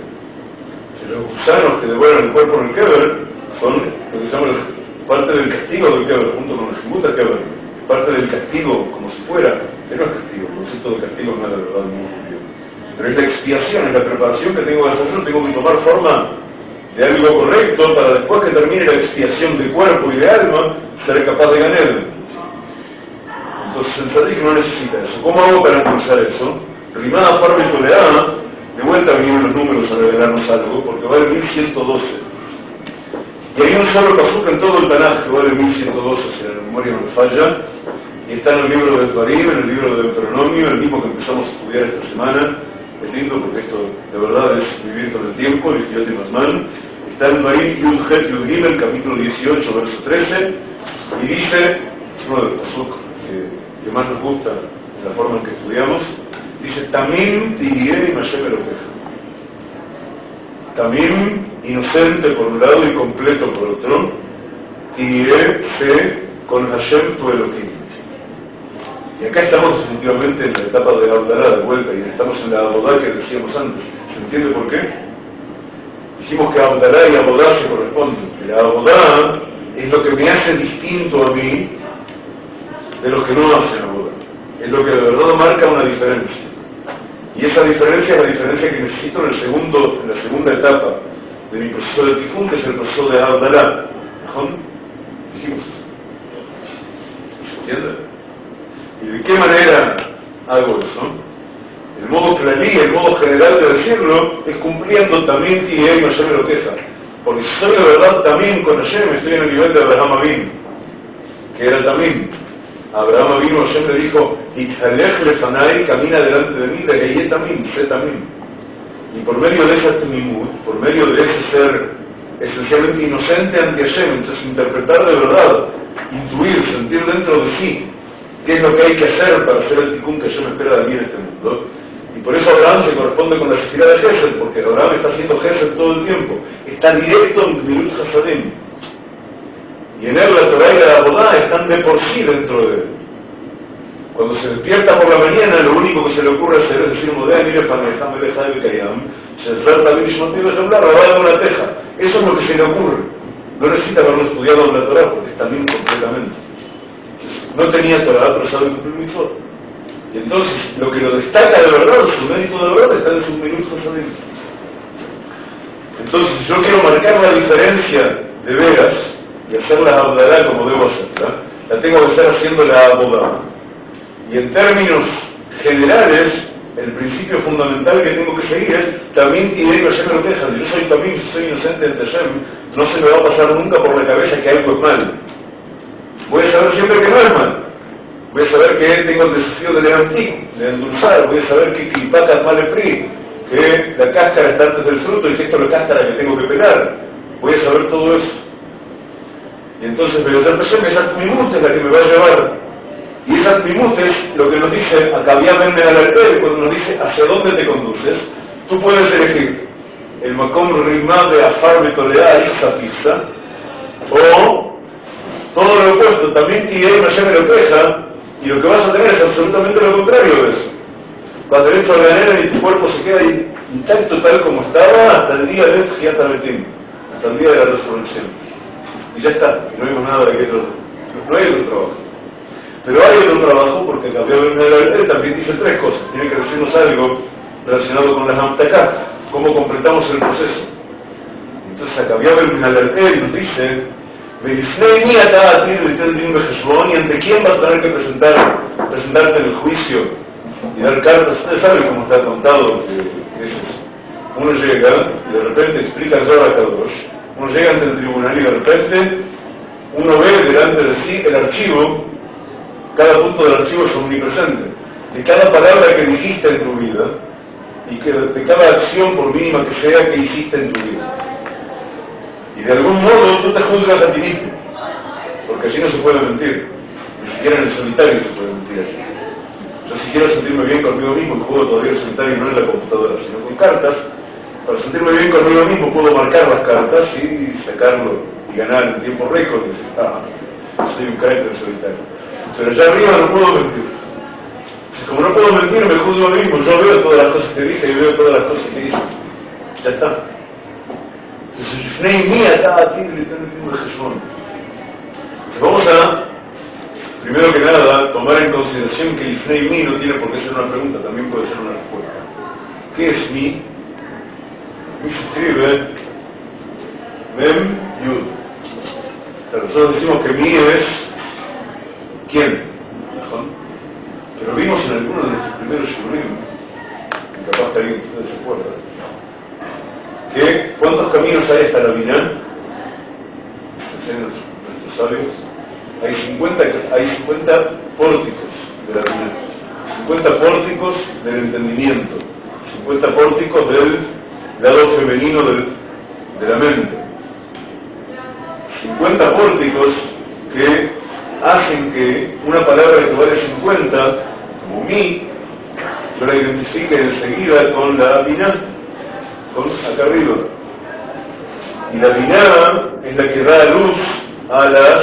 Se los gusanos que devoran el cuerpo en el Keber son lo que se parte del castigo del Keber, junto con el Shimut Keber, parte del castigo como si fuera, que no es castigo, el concepto de castigo no es la verdad muy judío. Pero es la expiación, es la preparación que tengo que hacer, tengo que tomar forma de algo correcto para después que termine la expiación de cuerpo y de alma, ser capaz de ganar. Entonces el tzadik no necesita eso. ¿Cómo hago para alcanzar eso? Rimada forma y tolerada, de vuelta vinieron los números a revelarnos algo, porque vale 1112. Y hay un solo pasuk en todo el Tanaj que vale 1112, si la memoria no falla, y está en el libro de Farim, en el libro de Deuteronomio, el mismo que empezamos a estudiar esta semana. Lindo porque esto de verdad es vivir con el tiempo, y Fiat Masman. Está en Farim Yud Het capítulo 18, verso 13, y dice, es uno de los que que más nos gusta la forma en que estudiamos, dice Tamim Tirien y Mashem Elokeja. Tamim, inocente por un lado y completo por otro, se con Hashem tu Elohim. Y acá estamos definitivamente en la etapa de Abdalá de vuelta y estamos en la Abodá que decíamos antes. ¿Se entiende por qué? Dijimos que Abdalá y Abodá se corresponden. La Abodá es lo que me hace distinto a mí de los que no hacen la boda. Es lo que de verdad marca una diferencia. Y esa diferencia es la diferencia que necesito en la segunda etapa de mi proceso de tifún, que es el proceso de Abdalá. Dijimos. ¿Se entiende? ¿Y de qué manera hago eso? El modo clarí, el modo general de decirlo, es cumpliendo también y no Hashem lo queja. Porque soy de verdad también con Hashem, estoy en el nivel de Abraham Abin, que era también. Abraham vino siempre dijo, Itzalech lefanai, camina delante de mí, de también, sé también. Y por medio de esa temimut, por medio de ese ser esencialmente inocente ante Hashem, entonces interpretar de verdad, intuir, sentir dentro de sí qué es lo que hay que hacer para hacer el tikkun que Hashem espera de mí en este mundo. Y por eso Abraham se corresponde con la necesidad de Gesed, porque Abraham está haciendo Gesed todo el tiempo. Está directo en Gmilut Hasadim. Y en él la Torah y la Abodá están de por sí dentro de él. Cuando se despierta por la mañana, lo único que se le ocurre es decir, Modea, mire, para dejarme dejar el Kayam, se trata de Ishmael de hablar, de una teja. Eso es lo que se le ocurre. No necesita haberlo estudiado en la Torah, porque está bien completamente. No tenía Torah, pero sabe cumplir mi Y entonces, lo que lo destaca de verdad, su mérito de verdad, está en sus minutos adentro. Entonces, yo quiero marcar la diferencia de veras y hacerla abodar como debo hacerla, la tengo que estar haciendo la abodá. Y en términos generales, el principio fundamental que tengo que seguir es también tiene que ser lo Yo soy también, soy inocente ante Hashem, no se me va a pasar nunca por la cabeza que algo es mal. Voy a saber siempre que mal. Voy a saber que tengo el desafío de levantar, de endulzar. Voy a saber que clipacas mal frío, que la cáscara está antes del fruto y que esto es la cáscara que tengo que pelar. Voy a saber todo eso. Y entonces otra persona esa Tmimut es la que me va a llevar. Y esa Tmimut es lo que nos dice, acabadamente al alter, cuando nos dice hacia dónde te conduces, tú puedes elegir el Macom Rimá de Afar Betolea y esa pizza, o todo lo opuesto, también Tiyei Mashem lo queja, y lo que vas a tener es absolutamente lo contrario de eso. Cuando esto ganera y tu cuerpo se queda intacto tal como estaba hasta el día de Giatabetim, hasta el día de la resurrección y ya está, y no vimos nada de que otro, no hay otro trabajo. Pero hay otro trabajo porque el de la también dice tres cosas. Tiene que decirnos algo relacionado con la Hamtaká, cómo completamos el proceso. Entonces acá el nos dice, y ante quién vas a tener que presentar, presentarte en el juicio y dar cartas. Ustedes saben cómo está contado uno llega y de repente explica Zohar Kadosh uno llega ante el tribunal y de repente uno ve delante de sí el archivo, cada punto del archivo es omnipresente, de cada palabra que dijiste en tu vida y que de cada acción, por mínima que sea, que hiciste en tu vida. Y de algún modo tú te juzgas a ti mismo, porque así no se puede mentir, ni siquiera en el solitario se puede mentir así. Yo si quiero sentirme bien conmigo mismo, el juego todavía el solitario no en la computadora, sino con cartas, para sentirme bien conmigo mismo puedo marcar las cartas y sacarlo y ganar en tiempo récord. Ah, soy un carácter solitario. Pero allá arriba no puedo mentir. Como no puedo mentir, me juzgo a mí mismo. Yo veo todas las cosas que dije y veo todas las cosas que hice. Ya está. Lifnei mi atá Vamos a, primero que nada, tomar en consideración que Lifnei mi no tiene por qué ser una pregunta, también puede ser una respuesta. ¿Qué es mi? Mi se escribe Mem Yud. Pero nosotros decimos que mi es ¿quién? Pero vimos en algunos de nuestros primeros shurim, capaz que alguien se acuerda, que ¿cuántos caminos hay hasta la Binah? nuestros sabios. Hay 50, hay 50 pórticos de la Binah, 50 pórticos del entendimiento, 50 pórticos del lado femenino del, de la mente. 50 pórticos que hacen que una palabra que vale 50, como mi, yo la identifique enseguida con la Binah con acá arriba. Y la binada es la que da luz a las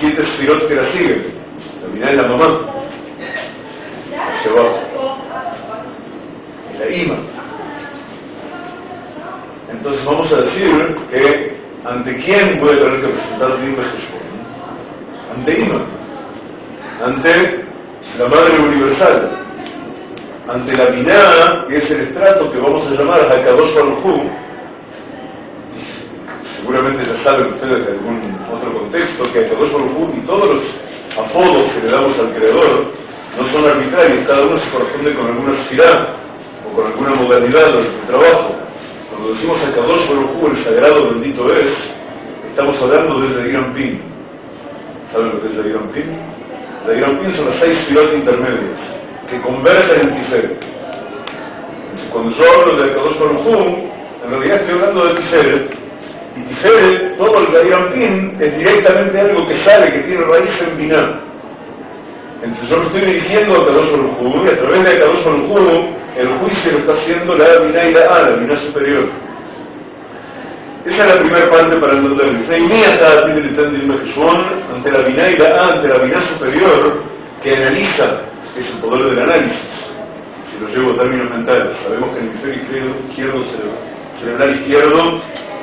siete espirot que la siguen. La binada es la mamá. Hacia abajo. La ima. Entonces vamos a decir que ante quién puede tener que presentar Dim Ante Ima. Ante la Madre Universal ante la binada, que es el estrato que vamos a llamar Hakadosh Baruj seguramente ya saben ustedes de algún otro contexto que Hakadosh Baruj y todos los apodos que le damos al Creador no son arbitrarios, cada uno se corresponde con alguna ciudad o con alguna modalidad de trabajo. Cuando decimos Hakadosh Baruj el sagrado bendito es, estamos hablando de Yagiram Pin. ¿Saben lo que es Yagiram Pin? Yagiram Pin son las seis ciudades intermedias que convergen en Tiferet. Cuando yo hablo de Kadosh Baruj en realidad estoy hablando de Tiferet, y Tiferet, todo el Gadiranpin, es directamente algo que sale, que tiene raíz en Binah. Entonces yo me estoy dirigiendo a Kadosh Baruj y a través de Kadosh Baruj el juicio lo está haciendo la Binah y la A, la Binah superior. Esa es la primera parte para entender. Neimía está ante la Binah y la A, ante la Binah superior, que analiza es el poder del análisis. Si lo llevo a términos mentales, sabemos que el hemisferio izquierdo, cerebral izquierdo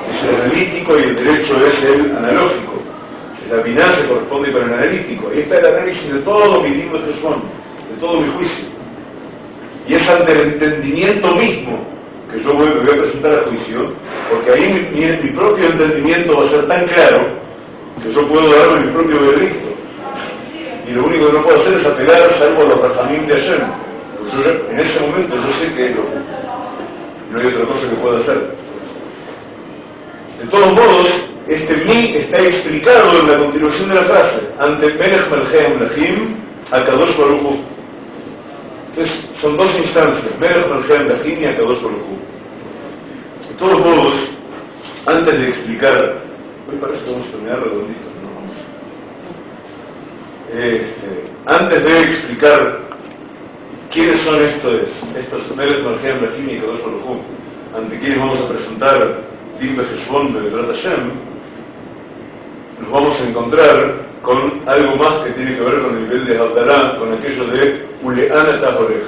es el analítico y el derecho es el analógico. La binal se corresponde con el analítico. Ahí está el análisis de todo mi libro de de todo mi juicio. Y es ante el entendimiento mismo que yo me voy a presentar a juicio, porque ahí mi, mi, propio entendimiento va a ser tan claro que yo puedo darme mi propio veredicto y lo único que no puedo hacer es apegar salvo a los razamín de Hashem. en ese momento yo sé que lo, no hay otra cosa que pueda hacer. De todos modos, este mi está explicado en la continuación de la frase, ante Melech Melchem Lachim, Akadosh Baruch Entonces, son dos instancias, Melech Melchem Lachim y Akadosh Baruch De todos modos, antes de explicar, hoy parece que vamos a terminar redondito, este, antes de explicar quiénes son estos, estos medios Margiam Rahim y Kadosh Baruj ante quienes vamos a presentar Dim Bejeshbon de Hashem, nos vamos a encontrar con algo más que tiene que ver con el nivel de Abdalá, con aquello de Uleana Tahorej.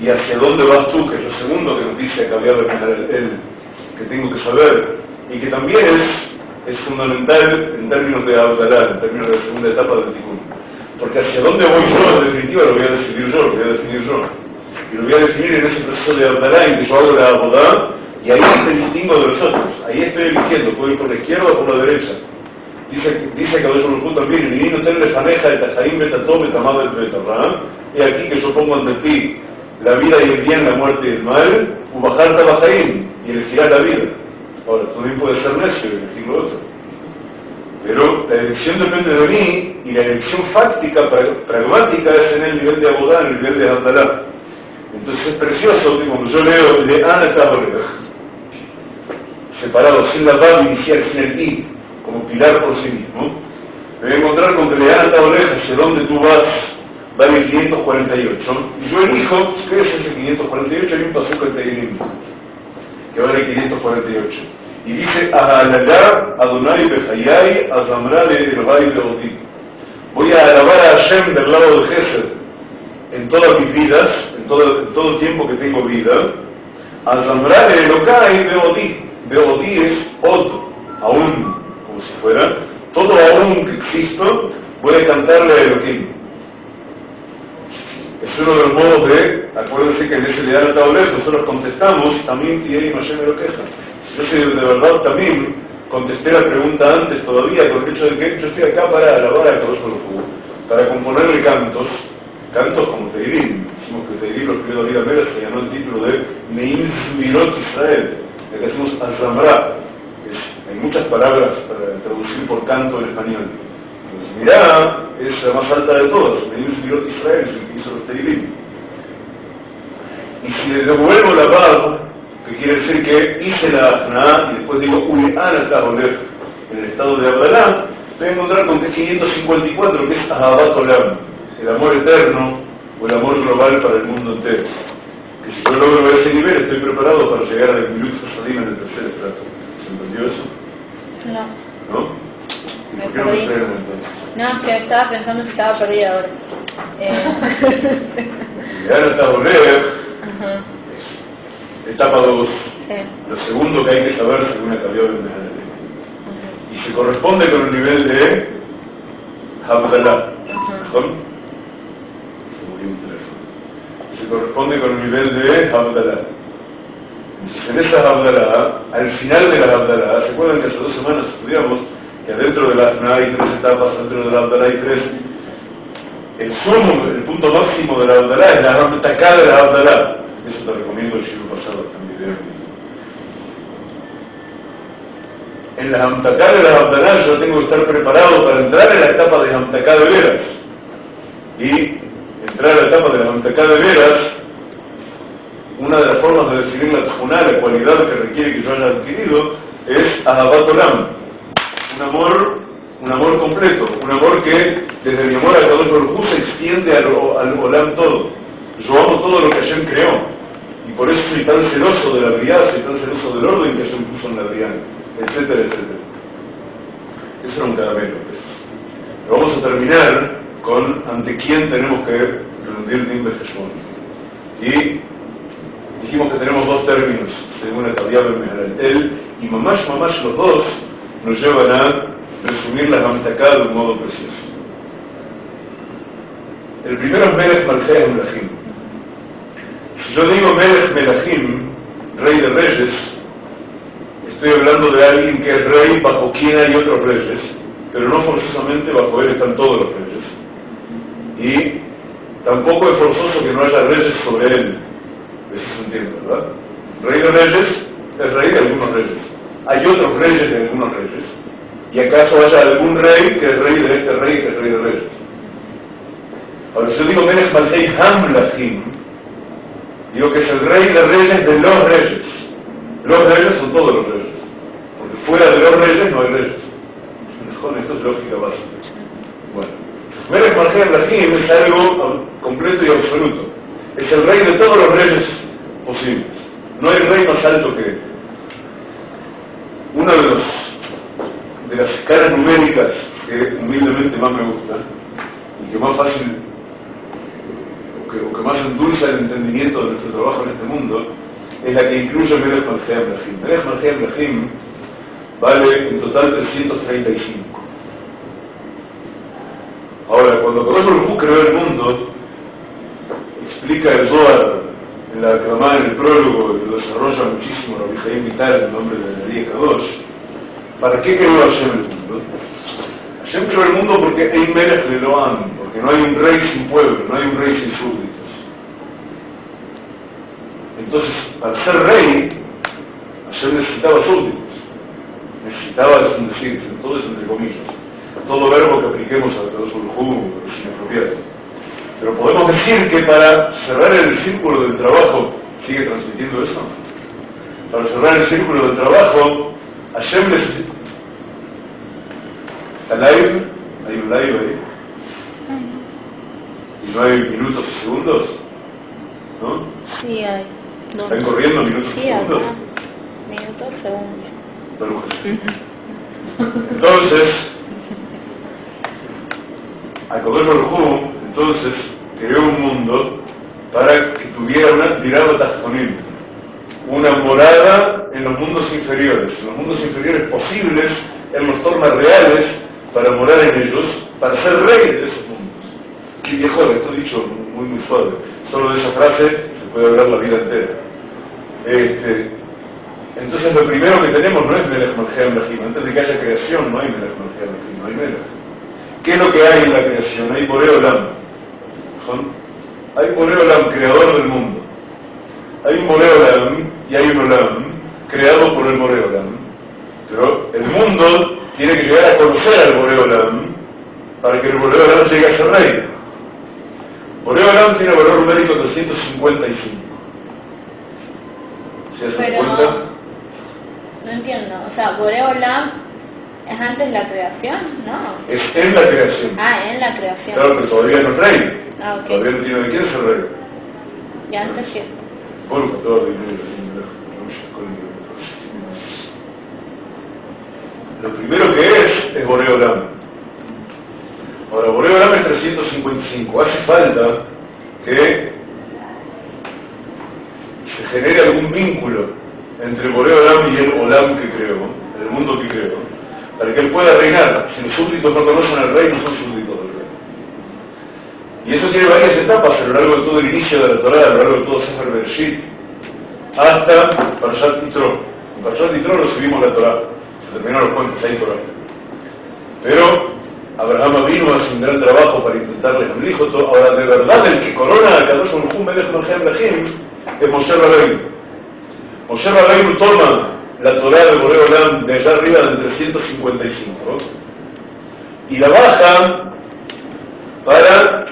¿Y hacia dónde vas tú? Que es lo segundo que nos dice que había de él, que tengo que saber, y que también es, es fundamental en términos de Abdalá, en términos de la segunda etapa del Tikkun. Porque hacia dónde voy yo, en definitiva, lo voy a decidir yo, lo voy a definir yo. Y lo voy a definir en ese proceso de Abdalá en que yo hago la abodá, y ahí me distingo de los otros. Ahí estoy eligiendo, puedo ir por la izquierda o por la derecha. Dice, dice que a veces los también, el niño te le faneja de Tajarín Betató, Betamado el Betarra. Y aquí que yo pongo ante ti la vida y el bien, la muerte y el mal, bajar Tabajaín, y elegirás la vida. Ahora, también puedes ser necio y elegir lo otro. Pero la elección depende de mí y la elección fáctica, pragmática, es en el nivel de Abodá, en el nivel de Abdalá. Entonces es precioso que cuando yo leo de Ana separado, sin la Bab inicial, sin el I, como pilar por sí mismo, me voy a encontrar con que de Ana hacia dónde tú vas, vale 548, y yo elijo, ¿qué es ese 548? Hay un paso que que vale 548 y dice Ahalagá Adonai Bejayai Azamrale Elvai Leotim. Voy a alabar a Hashem del lado de Gesed en todas mis vidas, en todo, en todo el tiempo que tengo vida. Azamrale Elokai Leotim. de Odi es otro, aún, como si fuera, todo aún que existo, voy a cantarle a Elohim. Es uno de los modos de, acuérdense que en ese leal tablet nosotros contestamos, también tiene Hashem me lo queja. Yo soy de verdad también, contesté la pregunta antes todavía con el hecho de que yo estoy acá para alabar a todos los para componerle cantos, cantos como Teirim. Decimos que Teirim, los primeros días de se llamó el título de Neim Mirot Israel, le decimos Azamra. Hay muchas palabras para traducir por canto en español. Mirá es la más alta de todas, Neim Mirot Israel, es el que hizo los Teirim. Y si le devuelvo la paz, que quiere decir que hice la Afna y después digo Uleana en el estado de Abdalá, voy a encontrar con T554, que es Ahabat Olam, el amor eterno o el amor global para el mundo entero. Que si yo logro ese nivel, estoy preparado para llegar al Milut Salim en el tercer estrato. ¿Se entendió eso? No. ¿No? ¿Y por qué no me? No, es que estaba pensando que estaba perdida ahora. Eh... Y ahora está volver, etapa 2. Sí. Lo segundo que hay que saber según el cambió de y se corresponde con el nivel de murió un teléfono. Se corresponde con el nivel de. Entonces, en esa Abdalá, al final de la Abdalá, ¿se acuerdan que hace dos semanas estudiamos que adentro de la no hay tres etapas, dentro de la Abdalá hay tres? El sumo, el punto máximo de la Abdalá es la Ramtacá de la Abdalá. Eso te recomiendo el siglo pasado, también en la Hamtaká de la Abdalá yo tengo que estar preparado para entrar en la etapa de Hamtaká de veras. Y entrar a la etapa de la Hamtaká de veras, una de las formas de definir la tjuná, la cualidad que requiere que yo haya adquirido, es Ahabat Olam. Un amor, un amor completo, un amor que desde mi amor a Kadosh Baruj se extiende al, al todo. Yo amo todo lo que Hashem creó. Y por eso soy tan celoso de la vida, soy tan celoso del orden que Hashem puso en la vida etcétera, etcétera. Eso era un caramelo. Pero vamos a terminar con ante quién tenemos que rendir Dim Y dijimos que tenemos dos términos, según el Tabiab en Él y Mamash Mamash los dos nos llevan a resumir la Gamtaká de un modo precioso. El primero es Melech Malchea Melachim. Si yo digo Melech Melachim, rey de reyes, Estoy hablando de alguien que es rey bajo quien hay otros reyes, pero no forzosamente bajo él están todos los reyes. Y tampoco es forzoso que no haya reyes sobre él. Eso se entiende, ¿verdad? Rey de reyes es rey de algunos reyes. Hay otros reyes de algunos reyes. ¿Y acaso haya algún rey que es rey de este rey que es rey de reyes? Ahora, si yo digo Melech Malhei Hamlachim, digo que es el rey de reyes de los reyes. Los reyes son todos los reyes. Fuera de los reyes no hay reyes. Esto es lógica básica. Bueno, Melech Margen Rahim es algo completo y absoluto. Es el rey de todos los reyes posibles. No hay rey más alto que él. Una de, los, de las escalas numéricas que humildemente más me gusta y que más fácil o que, o que más endulza el entendimiento de nuestro trabajo en este mundo es la que incluye Melech Margen Rahim. Melech Margen Rahim vale en total 335. Ahora, cuando Kadosh creó el mundo, explica el Zohar la Kramá, en el prólogo, lo desarrolla muchísimo Rabbi Jaim Vital, en nombre de María Kadosh, ¿para qué creó Hashem el mundo? Hashem creó el mundo porque hay Melech de Loam, porque no hay un rey sin pueblo, no hay un rey sin súbditos. Entonces, para ser rey, Hashem necesitaba súbditos necesitaba es decir, todo es entre comillas, todo verbo que apliquemos a todos los es inapropiado. Pero podemos decir que para cerrar el círculo del trabajo, ¿sigue transmitiendo eso? Para cerrar el círculo del trabajo, Hashem necesita. ¿Está live? ¿Hay un live ahí? ¿Y no hay minutos y segundos? ¿No? Sí, hay. ¿Están corriendo minutos y segundos? Minutos, segundos. Entonces, Acober Barujú, entonces, creó un mundo para que tuviera una tirada tasconil, una morada en los mundos inferiores. En los mundos inferiores posibles, Él nos torna reales para morar en ellos, para ser rey de esos mundos. Qué viejo, esto dicho muy, muy suave. Solo de esa frase se puede hablar la vida entera. Este, entonces lo primero que tenemos no es Melech Malgeam Antes de que haya creación no hay Melech Malgeam no hay Melech. ¿Qué es lo que hay en la creación? Hay Boreolam. Hay Boreolam, creador del mundo. Hay un Boreolam y hay un Olam creado por el Boreolam. Pero el mundo tiene que llegar a conocer al Boreolam para que el Boreolam llegue a ser rey. Boreolam tiene valor numérico 355. ¿Se hace cuenta? No entiendo. O sea, Boreolam es antes de la creación, ¿no? Es en la creación. Ah, en la creación. Claro, pero todavía no es rey. Ah, ok. Todavía no tiene de quién ser rey. Y antes qué? Bueno, todavía Lo primero que es, es Boreolam. Ahora, Boreolam es 355. Hace falta que se genere algún vínculo entre Boreolam y el Olam que creó, el mundo que creó, para que él pueda reinar. Si los súbditos no conocen al rey, no son súbditos del rey. Y eso tiene varias etapas a lo largo de todo el inicio de la Torah, a lo largo de todo Sefer Bereshit, hasta Parashat Yitro. En Parashat Yitro recibimos la Torah terminaron los cuentos ahí por ahí. Pero Abraham vino a hacer un gran trabajo para intentarle a hijo. Ahora, de verdad, el que corona a Kadosh Baruj Hu Melech Melchim es Moshe Rabbeinu. Moshe Rabbeinu toma la Torah de Boreolam de allá arriba del 355 y la baja para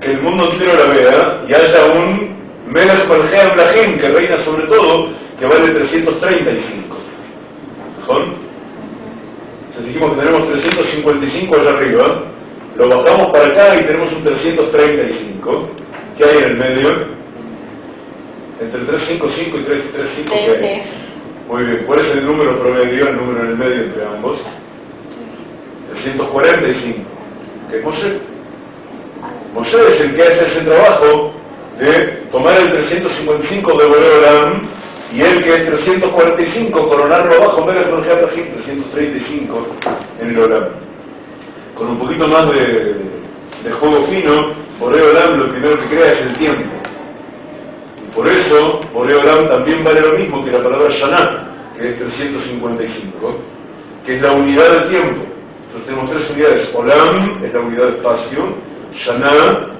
que el mundo entero la vea y haya un Melech Melchim que reina sobre todo que vale 335. ¿Mejor? Entonces dijimos que tenemos 355 allá arriba, lo bajamos para acá y tenemos un 335. ¿Qué hay en el medio? Entre 355 y 335, ¿qué hay? Muy bien, ¿cuál es el número promedio, el número en el medio entre ambos? 345. ¿Qué es Moshe? Moshe es el que hace ese trabajo de tomar el 355 de Boreolam y el que es 345, coronarlo abajo, de 335 en el Olam. Con un poquito más de, de juego fino, Boreolam lo primero que crea es el tiempo. Y por eso, Boreolam también vale lo mismo que la palabra Shana, que es 355, que es la unidad del tiempo. Entonces tenemos tres unidades. Olam es la unidad del espacio, Shana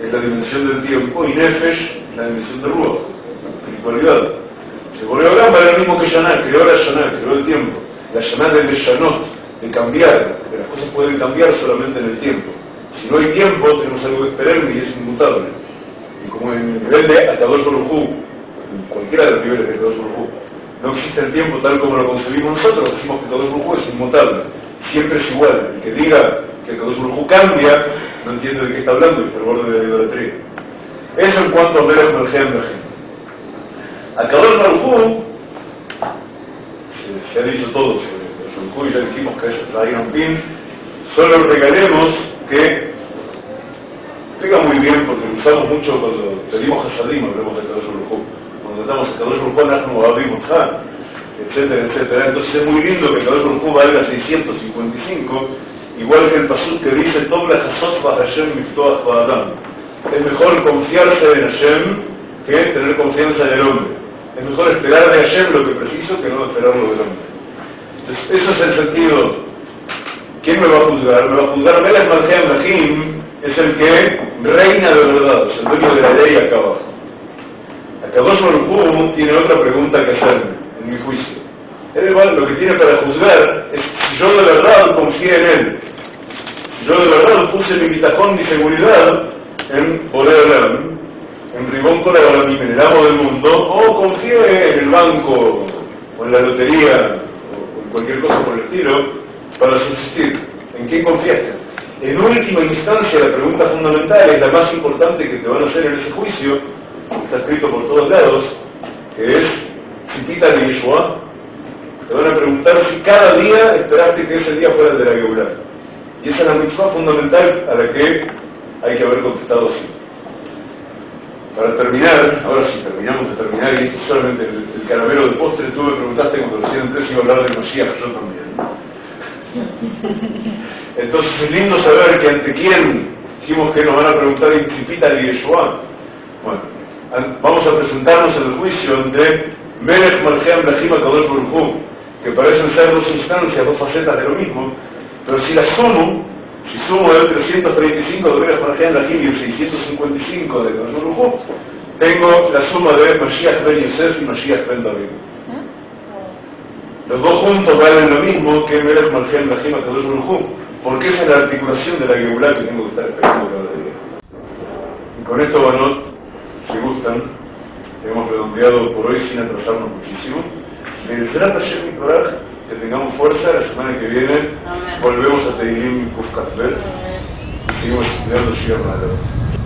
es la dimensión del tiempo y Nefesh es la dimensión del ruido, espiritualidad. Se volvió a para lo mismo que Yaná, creó la Yaná, creó el tiempo. La Yaná de Meshanot, de cambiar, que las cosas pueden cambiar solamente en el tiempo. Si no hay tiempo, tenemos algo que esperar y es inmutable. Y como en el nivel de Atadosh Baruj en cualquiera de los niveles de Atadosh Baruj no existe el tiempo tal como lo concebimos nosotros, decimos que Atadosh Baruj es inmutable, siempre es igual. El que diga que Atadosh Baruj cambia, no entiende de qué está hablando al borde de la idolatría. Eso en cuanto a Melech Melchem gente. Acabó el Barujú, se, ha dicho todo sobre el ya dijimos que es un Pin, solo regalemos que explica muy bien porque usamos mucho cuando pedimos Hasadim, hablamos de Kadosh Baruj cuando tratamos a Kadosh Baruj no abrimos etcétera, etcétera. Entonces es muy lindo que Kadosh Baruj valga 655, igual que el pasuk que dice. Es mejor confiarse en Hashem que tener confianza en el hombre. Es mejor esperar de Hashem lo que preciso que no esperarlo del hombre. Entonces, eso es el sentido. ¿Quién me va a juzgar? Me va a juzgar Melech Malchem Rahim, es el que reina de verdad, es el dueño de la ley acá abajo. Akadosh Baruj tiene otra pregunta que hacerme, en mi juicio. Él lo que tiene para juzgar es si yo de verdad confié en él, yo de verdad puse mi bitajón, mi seguridad en Boreolam, en Ribón Colaboración, en el del mundo, o confíe en el banco, o en la lotería, o en cualquier cosa por el estilo, para subsistir. ¿En quién confiaste? En última instancia, la pregunta fundamental es la más importante que te van a hacer en ese juicio, está escrito por todos lados, que es, si quita de Yeshua, te van a preguntar si cada día esperaste que ese día fuera el de la Geulah. Y esa es la mitzvah fundamental a la que hay que haber contestado sí. para terminar, ahora sí terminamos de terminar, y esto es solamente el, el caramelo de postre, tú me preguntaste cuando recién entré si iba a hablar de Mesías, yo también. Entonces es lindo saber que ante quién dijimos que nos van a preguntar Incipita de Yeshua. Bueno, vamos a presentarnos en el juicio ante Melech Malcheam Lajim Kadosh Hu, que parecen ser dos instancias, dos facetas de lo mismo, pero si las sumo, si sumo el 335 de Melech Malcheam Lajim y el 655 de Hu, tengo la suma de Mashiach Ben Yosef y Mashiach Ben David. Los dos juntos valen lo mismo que Melech Malcheam Lajim Kadosh Baruj porque esa es la articulación de la Geulah que tengo que estar esperando cada día. Y con esto, Banot, si gustan, hemos redondeado por hoy sin atrasarnos muchísimo. Será taller mi coraje, que tengamos fuerza, la semana que viene volvemos a Teilim Kufkatbet y seguimos estudiando Malot.